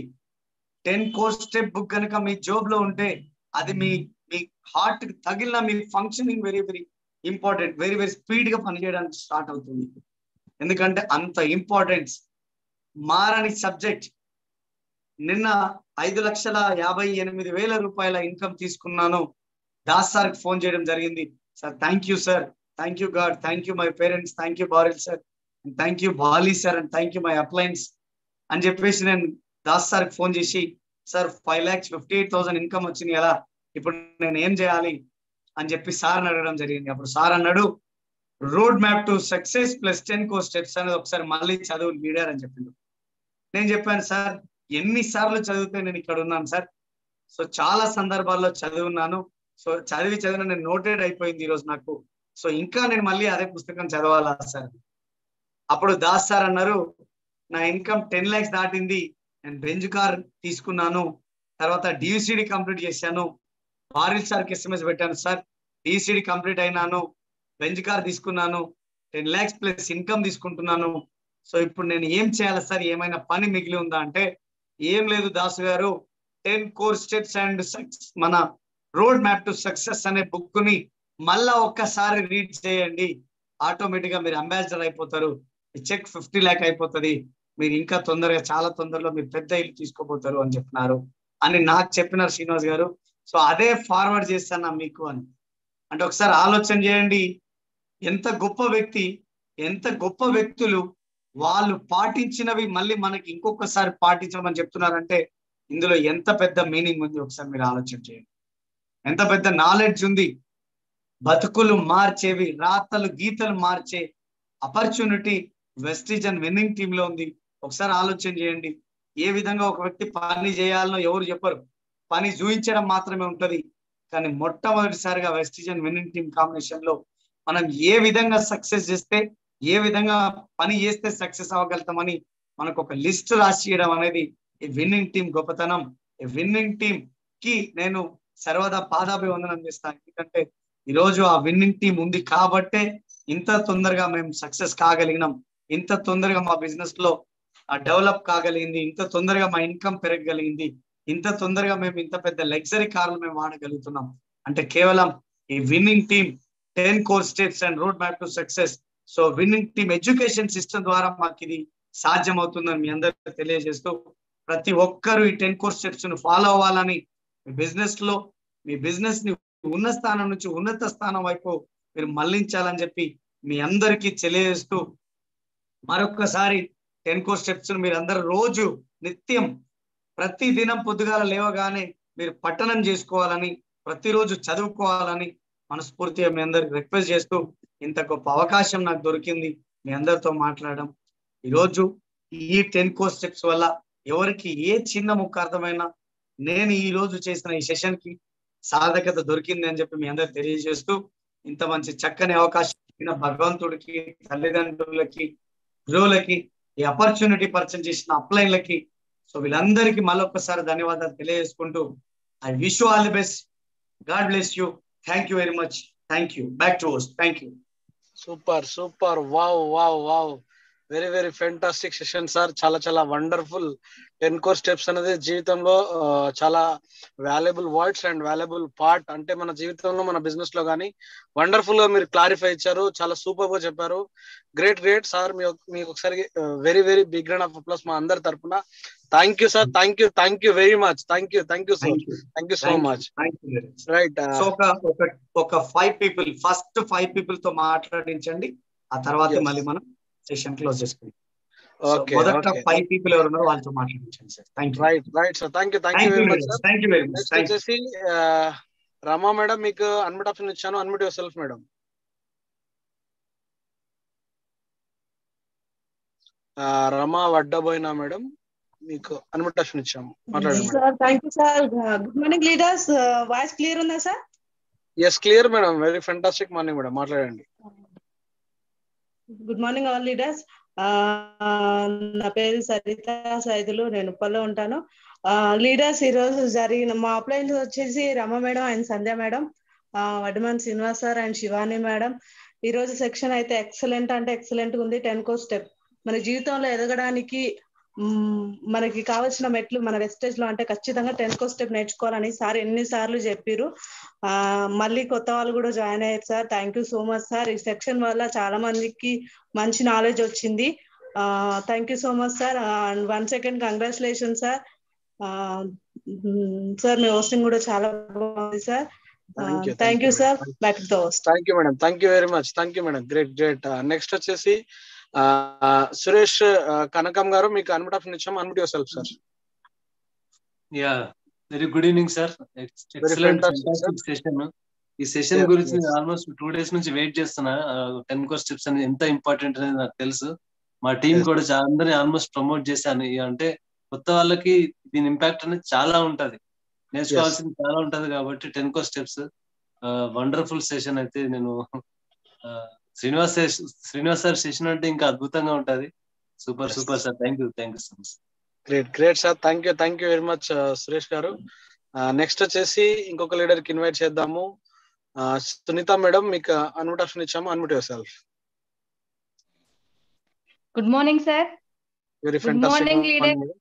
టెన్ కోర్ స్టెప్ బుక్ కనుక మీ జోబ్లో ఉంటే అది మీ మీ హార్ట్కి తగిలిన మీ functioning very very important very very స్పీడ్గా పనిచేయడానికి స్టార్ట్ అవుతుంది. ఎందుకంటే అంత ఇంపార్టెన్స్ మారని సబ్జెక్ట్ నిన్న ఐదు లక్షల యాభై ఎనిమిది వేల రూపాయల ఇన్కమ్ తీసుకున్నాను. దాస్ సార్ ఫోన్ చేయడం జరిగింది. Sir thank you sir. Thank you God. Thank you my parents. Thank you Baril sir. Thank you Bali sir and thank you my uplines. అని చెప్పేసి నేను దాస్ సార్ ఫోన్ చేసి sir five lakhs fifty eight thousand income వచ్చింది కదా. ఇప్పుడు నేను ఏం చేయాలి? అని చెప్పి సార్ అడగడం జరిగింది. అప్పుడు సార్ అన్నాడు road map to success plus ten core steps అనేది ఒకసారి మళ్ళీ చదువు లీడర్ అని చెప్పిండు. నేను చెప్పాను సార్ ఎన్ని సార్లు చదివితే నేను ఇక్కడ ఉన్నాను సార్? సో చాలా సందర్భాల్లో చదివిన్నాను. సో చదివి చదివిన నేను నోటెడ్ అయిపోయింది ఈరోజు నాకు. సో ఇంకా నేను మళ్ళీ అదే పుస్తకం చదవాలా సార్? అప్పుడు దాస్ సార్ అన్నారు నా ఇన్కమ్ టెన్ ల్యాక్స్ దాటింది. నేను బెంజ్ కార్ తీసుకున్నాను. తర్వాత డిసిడి కంప్లీట్ చేశాను. వారిల్ సార్కి ఎస్ఎంఎస్ పెట్టాను సార్. డిసిడి కంప్లీట్ అయినాను. బెంజ్ కార్ తీసుకున్నాను. టెన్ ల్యాక్స్ ప్లస్ ఇన్కమ్ తీసుకుంటున్నాను. సో ఇప్పుడు నేను ఏం చేయాలి సార్? ఏమైనా పని మిగిలి ఉందా అంటే ఏం లేదు దాసు గారు టెన్ కోర్ స్టెప్స్ అండ్ మన రోడ్ మ్యాప్ టు సక్సెస్ అనే బుక్ని మళ్ళా ఒక్కసారి రీడ్ చేయండి. ఆటోమేటిక్గా మీరు అంబాసిడర్ అయిపోతారు. చెక్ ఫిఫ్టీ ల్యాక్ అయిపోతుంది. మీరు ఇంకా తొందరగా చాలా తొందరలో మీరు పెద్ద ఇల్లు తీసుకోపోతారు అని చెప్పినారు అని నాకు చెప్పినారు శ్రీనివాస్ గారు. సో అదే ఫార్వర్డ్ చేస్తాను మీకు అని. అంటే ఒకసారి ఆలోచన చేయండి. ఎంత గొప్ప వ్యక్తి ఎంత గొప్ప వ్యక్తులు వాళ్ళు పాటించినవి మళ్ళీ మనకి ఇంకొకసారి పాటించమని చెప్తున్నారంటే ఇందులో ఎంత పెద్ద మీనింగ్ ఉంది ఒకసారి మీరు ఆలోచన చేయండి. ఎంత పెద్ద నాలెడ్జ్ ఉంది. బతుకులు మార్చేవి రాతలు గీతలు మార్చే అపర్చునిటీ వెస్టిజన్ అండ్ విన్నింగ్ టీమ్లో ఉంది. ఒకసారి ఆలోచన చేయండి. ఏ విధంగా ఒక వ్యక్తి పని చేయాలనో ఎవరు చెప్పరు. పని చూపించడం మాత్రమే ఉంటది. కానీ మొట్టమొదటిసారిగా వెస్టిజన్ అండ్ విన్నింగ్ టీమ్ కాంబినేషన్లో మనం ఏ విధంగా సక్సెస్ చేస్తే ఏ విధంగా పని చేస్తే సక్సెస్ అవ్వగలుగుతామని మనకు ఒక లిస్ట్ రాసి చేయడం అనేది ఈ విన్నింగ్ టీం గొప్పతనం. ఈ విన్నింగ్ టీం కి నేను సర్వదా పాదాభివందనం చేస్తాను ఎందుకంటే ఈరోజు ఆ విన్నింగ్ టీం ఉంది కాబట్టే ఇంత తొందరగా మేము సక్సెస్ కాగలిగినాం. ఇంత తొందరగా మా బిజినెస్లో డెవలప్ కాగలిగింది. ఇంత తొందరగా మా ఇన్కమ్ పెరగగలిగింది ఇంత తొందరగా మేము ఇంత పెద్ద లగ్జరీ కార్లు మేము వాడగలుగుతున్నాం. అంటే కేవలం ఈ winning team ten core steps and road map to success so winning team education system ద్వారా మాకు ఇది సాధ్యమవుతుందని మీ అందరికీ తెలియజేస్తూ ప్రతి ఒక్కరూ ఈ టెన్ కోర్ స్టెప్స్ను ఫాలో అవ్వాలని మీ బిజినెస్లో మీ బిజినెస్ని ఉన్న స్థానం నుంచి ఉన్నత స్థానం వైపు మీరు మళ్ళించాలని చెప్పి మీ అందరికీ తెలియజేస్తూ మరొక్కసారి టెన్ కోర్ స్టెప్స్ మీరు అందరు రోజు నిత్యం ప్రతి దినం పొద్దుగాల లేవగానే మీరు పట్టణం చేసుకోవాలని ప్రతిరోజు చదువుకోవాలని మనస్ఫూర్తిగా మీ అందరికి రిక్వెస్ట్ చేస్తూ ఇంత గొప్ప అవకాశం నాకు దొరికింది మీ అందరితో మాట్లాడడం. ఈరోజు ఈ టెన్ కోర్ స్టెప్స్ వల్ల ఎవరికి ఏ చిన్న ముక్క అర్థమైనా నేను ఈ రోజు చేసిన ఈ సెషన్కి సాధకత దొరికింది అని చెప్పి మీ అందరికి తెలియజేస్తూ ఇంత మంచి చక్కని అవకాశం భగవంతుడికి తల్లిదండ్రులకి గురువులకి ఈ ఆపర్చునిటీ పరిచయం చేసిన అప్లైన్లకి సో వీళ్ళందరికీ మళ్ళొకసారి ధన్యవాదాలు తెలియజేసుకుంటూ I wish all the best God bless you thank you very much thank you back to host thank you super super. Wow wow wow. Very very fantastic session sir చాలా చాలా wonderful ten core steps అనేది జీవితంలో చాలా valuable words and valuable part అంటే మన జీవితంలో మన బిజినెస్లో కానీ వండర్ఫుల్గా మీరు క్లారిఫై ఇచ్చారు. చాలా సూపర్గా చెప్పారు. గ్రేట్ గ్రేట్ సార్ మీకు ఒకసారి very very big grand applause మా అందరి తరపున. Thank you sir thank you thank you very much thank you thank you so thank you so. Much right so ఒక ఫైవ్ పీపుల్ ఫస్ట్ ఫైవ్ పీపుల్తో మాట్లాడించండి. ఆ తర్వాత. మళ్ళీ మనం సెషన్ క్లోజ్ మొదట ఫైవ్ పీపుల్ ఎవరు ఉన్నారో వాళ్ళతో మాట్లాడించండి sir thank you right right sir thank you thank you thank you very much sir thank you very much వచ్చేసి రమా మేడం మీకు అన్మిట్ ఆప్షన్ ఇచ్చాను. Unmute yourself madam Rama Vaddaboyina madam మీకు unmute option ఇచ్చాము. మాట్లాడండి sir good morning leaders voice clear ఉందా sir yes clear madam very fantastic morning madam మాట్లాడండి. Good morning all leaders నా పేరు సరిత సైదులు. నేను ఉప్పల్లో ఉంటాను. లీడర్స్ ఈ రోజు జరిగిన మా అప్లైన్స్ వచ్చేసి Rama madam and Sandhya madam వడ్డమన్ Srinivas sir and Shivani madam. ఈ రోజు సెక్షన్ అయితే ఎక్సలెంట్ అంటే ఎక్సలెంట్ ఉంది. Ten core step. మన జీవితంలో ఎదగడానికి మనకి కావాల్సిన మెట్లు మన వెస్టేజ్లో అంటే ఖచ్చితంగా టెన్ కో స్టెప్ నేర్చుకోవాలని సార్ ఎన్నిసార్లు చెప్పారు ఆ మళ్ళీ కొత్త వాళ్ళు కూడా జాయిన్ అయ్యారు sir. Thank you so much sir. ఈ సెక్షన్ వల్ల చాలా మందికి మంచి నాలెడ్జ్ వచ్చింది. Thank you so much sir. And one second congratulation sir. Sir me hosting కూడా చాలా బాగుంది sir. Thank you sir. Back thank you madam thank you very much thank you madam great great next వచ్చేసి సురేష్ కనకం గారు మీకు unmute off ఇచ్చాము unmute yourself sir yeah very good evening sir excellent. Session ఈ session గురించి. Almost two days నుంచి wait చేస్తున్నా. Ten course tips అనేది ఎంత ఇంపార్టెంట్ అనేది నాకు తెలుసు. మా టీం. కూడా చాలా అందరినీ ఆల్మోస్ట్ ప్రమోట్ చేశాను. అంటే కొత్త వాళ్ళకి దీని ఇంపాక్ట్ అనేది చాలా ఉంటది. నేర్చుకోవాల్సింది చాలా ఉంటది కాబట్టి ten course steps wonderful session అయితే నేను శ్రీనివాస్ శ్రీనివాస్ సార్ సెషన్ అంటే ఇంకా అద్భుతంగా ఉంటది. Super. Super sir. Thank you thank you so much great great sir. Thank you thank you very much Suresh గారు. నెక్స్ట్ వచ్చేసి ఇంకొక లీడర్కి ఇన్వైట్ చేద్దాము. ఆ, సునీత మేడం మీకు అన్మిట్ ఆప్షన్ ఇచ్చాము. Unmute yourself good morning sir morning, leader. Fantastic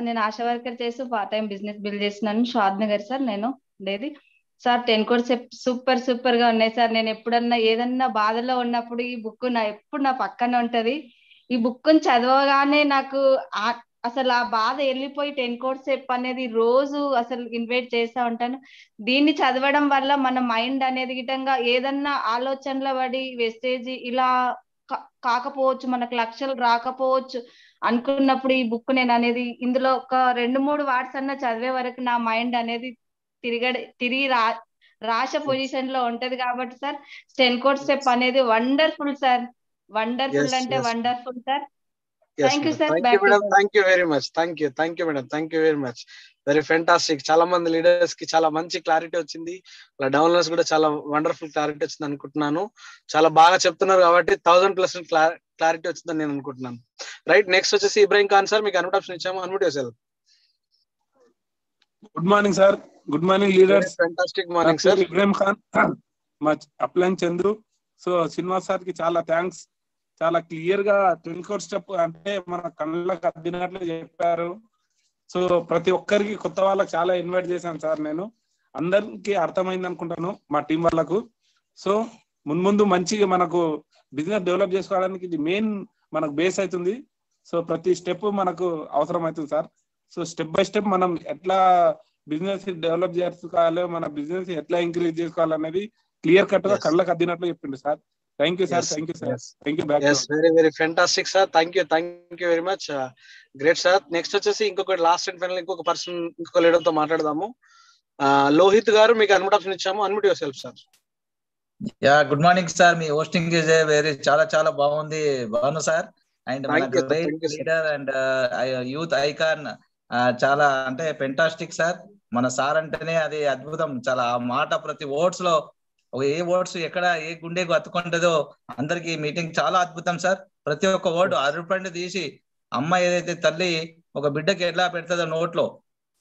నేను ASHA worker చేస్తూ part time business build చేస్తున్నాను. షాద్ నగర్ సార్ నేను ఉండేది సార్ టెన్ కోర్స్ సూపర్ సూపర్గా ఉన్నాయి సార్. నేను ఎప్పుడన్నా ఏదన్నా బాధలో ఉన్నప్పుడు ఈ బుక్ నా ఎప్పుడు నా పక్కన ఉంటది. ఈ బుక్ చదవగానే నాకు అసలు ఆ బాధ వెళ్ళిపోయి టెన్ కోర్స్ సెప్ అనేది రోజు అసలు ఇన్వైట్ చేస్తా ఉంటాను. దీన్ని చదవడం వల్ల మన మైండ్ అనేది గిటంగా ఏదన్నా ఆలోచనల పడి వెస్టేజ్ ఇలా కాకపోవచ్చు మనకు లక్షలు రాకపోవచ్చు అనుకున్నప్పుడు ఈ బుక్ నేను అనేది ఇందులో ఒక రెండు మూడు వార్డ్స్ అన్న చదివే వరకు నా మైండ్ అనేది తిరిగడ తిరిగి రా రాస పొజిషన్లో ఉంటది కాబట్టి సార్ టెన్ కోడ్ స్టెప్ అనేది వండర్ఫుల్ సార్. వండర్ఫుల్ అంటే. Wonderful sir. Thank you you. Thank you very much thank you thank you madam thank you very much very fantastic చాలా మంది లీడర్స్కి చాలా మంచి క్లారిటీ వచ్చింది. డౌన్లోడ్స్ కూడా చాలా వండర్ఫుల్ క్లారిటీ వచ్చింది అనుకుంటున్నాను. చాలా బాగా చెప్తున్నారు కాబట్టి థౌసండ్ ప్లస్ క్లారిటీ వచ్చిందని నేను అనుకుంటున్నాను. రైట్ నెక్స్ట్ వచ్చేసి ఇబ్రాహిం ఖాన్ సార్ మీకు అన్మిట్ ఆప్షన్ ఇచ్చాము. Unmute good morning sir good morning leaders fantastic morning sir Ibrahim Khan మా అప్లైన్ చంద్రు సో శ్రీనివాస్ సార్కి చాలా థ్యాంక్స్ చాలా క్లియర్గా టెన్ కోర్ స్టెప్ అంటే మన కళ్ళకు అద్దినట్లు చెప్పారు. సో ప్రతి ఒక్కరికి కొత్త వాళ్ళకి చాలా ఇన్వైట్ చేశాను సార్ నేను. అందరికి అర్థమైంది అనుకుంటాను మా టీం వాళ్ళకు. సో మున్ముందు మంచిగా మనకు బిజినెస్ డెవలప్ చేసుకోవడానికి ఇది మెయిన్ మనకు బేస్ అవుతుంది. సో ప్రతి స్టెప్ మనకు అవసరం అవుతుంది sir. So step by step మనం ఎట్లా బిజినెస్ డెవలప్ చేసుకోవాలి మన బిజినెస్ ఎట్లా ఇంక్రీజ్ చేసుకోవాలనేది క్లియర్ కట్గా. కళ్ళకి అద్దినట్లు చెప్పిండు sir. Thank you sir thank you sir. Thank you back very very fantastic sir thank you thank you very much great sir next వచ్చేసి ఇంకొక లాస్ట్ అండ్ ఫైనల్ ఇంకొక పర్సన్ ఇంకొక లీడర్తో మాట్లాడదాము. Uh, లోహిత్ గారు మీకు అన్మిట్ ఆప్షన్ ఇచ్చాము. Unmute yourself sir yeah good morning sir me hosting is very చాలా చాలా బాగుంది బాను సార్ అండ్ మన. Great. Leader and youth icon చాలా అంటే పెంటాస్టిక్ సార్ మన సార్ అంటేనే అది అద్భుతం. చాలా ఆ మాట ప్రతి ఓట్స్లో ఏ ఓట్స్ ఎక్కడ ఏ గుండెకు అతుకుంటుందో అందరికి మీటింగ్ చాలా అద్భుతం సార్. ప్రతి ఒక్క ఓటు అరుపండి తీసి అమ్మ ఏదైతే తల్లి ఒక బిడ్డకి ఎట్లా పెడుతుందో నోట్లో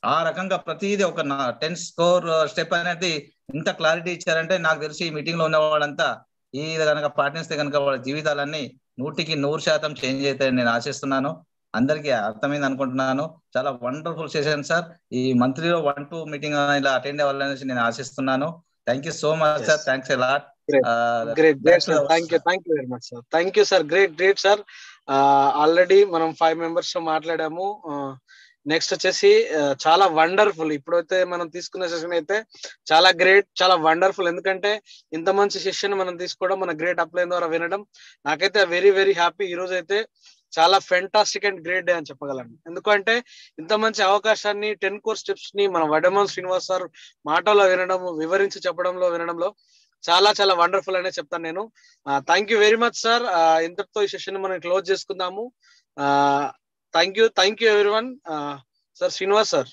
ఆ రకంగా ప్రతిదీ ఒక టెన్ స్కోర్ స్టెప్ అనేది ఇంత క్లారిటీ ఇచ్చారంటే నాకు తెలిసి ఈ మీటింగ్లో ఉన్న వాళ్ళంతా ఈ కనుక పాటిస్తే కనుక వాళ్ళ జీవితాలన్నీ నూటికి నూరు శాతం చేంజ్ అవుతాయని నేను ఆశిస్తున్నాను. అందరికీ అర్థమైంది అనుకుంటున్నాను. చాలా వండర్ఫుల్ సెషన్ సార్. ఈ మంత్లీలో వన్ టూ మీటింగ్ ఇలా అటెండ్ అవ్వాలనేసి నేను ఆశిస్తున్నాను. Thank you so much. Sir thanks lot. Great great sir thank you thank you very much sir thank you sir great great sir already మనం five మెంబర్స్తో మాట్లాడాము. Next వచ్చేసి uh, చాలా wonderful. ఇప్పుడైతే మనం తీసుకున్న సెషన్ అయితే చాలా గ్రేట్ చాలా వండర్ఫుల్. ఎందుకంటే ఇంత మంచి సెషన్ మనం తీసుకోవడం మన గ్రేట్ అప్లైన్ ద్వారా వినడం. నాకైతే వెరీ వెరీ హ్యాపీ ఈ రోజు అయితే చాలా ఫెంటాస్టిక్ అండ్ గ్రేట్ డే అని చెప్పగలను. ఎందుకంటే ఇంత మంచి అవకాశాన్ని టెన్ కోర్ స్టెప్స్ని మన వడమన్ శ్రీనివాస్ సార్ మాటలో వినడం వివరించి చెప్పడంలో వినడంలో చాలా చాలా వండర్ఫుల్ అనే చెప్తాను నేను. Thank you very much sir ఇంతటితో ఈ సెషన్ మనం క్లోజ్ చేసుకుందాము. థ్యాంక్ యూ థ్యాంక్ యూ ఎవరి వన్ సార్ శ్రీనివాస్ సార్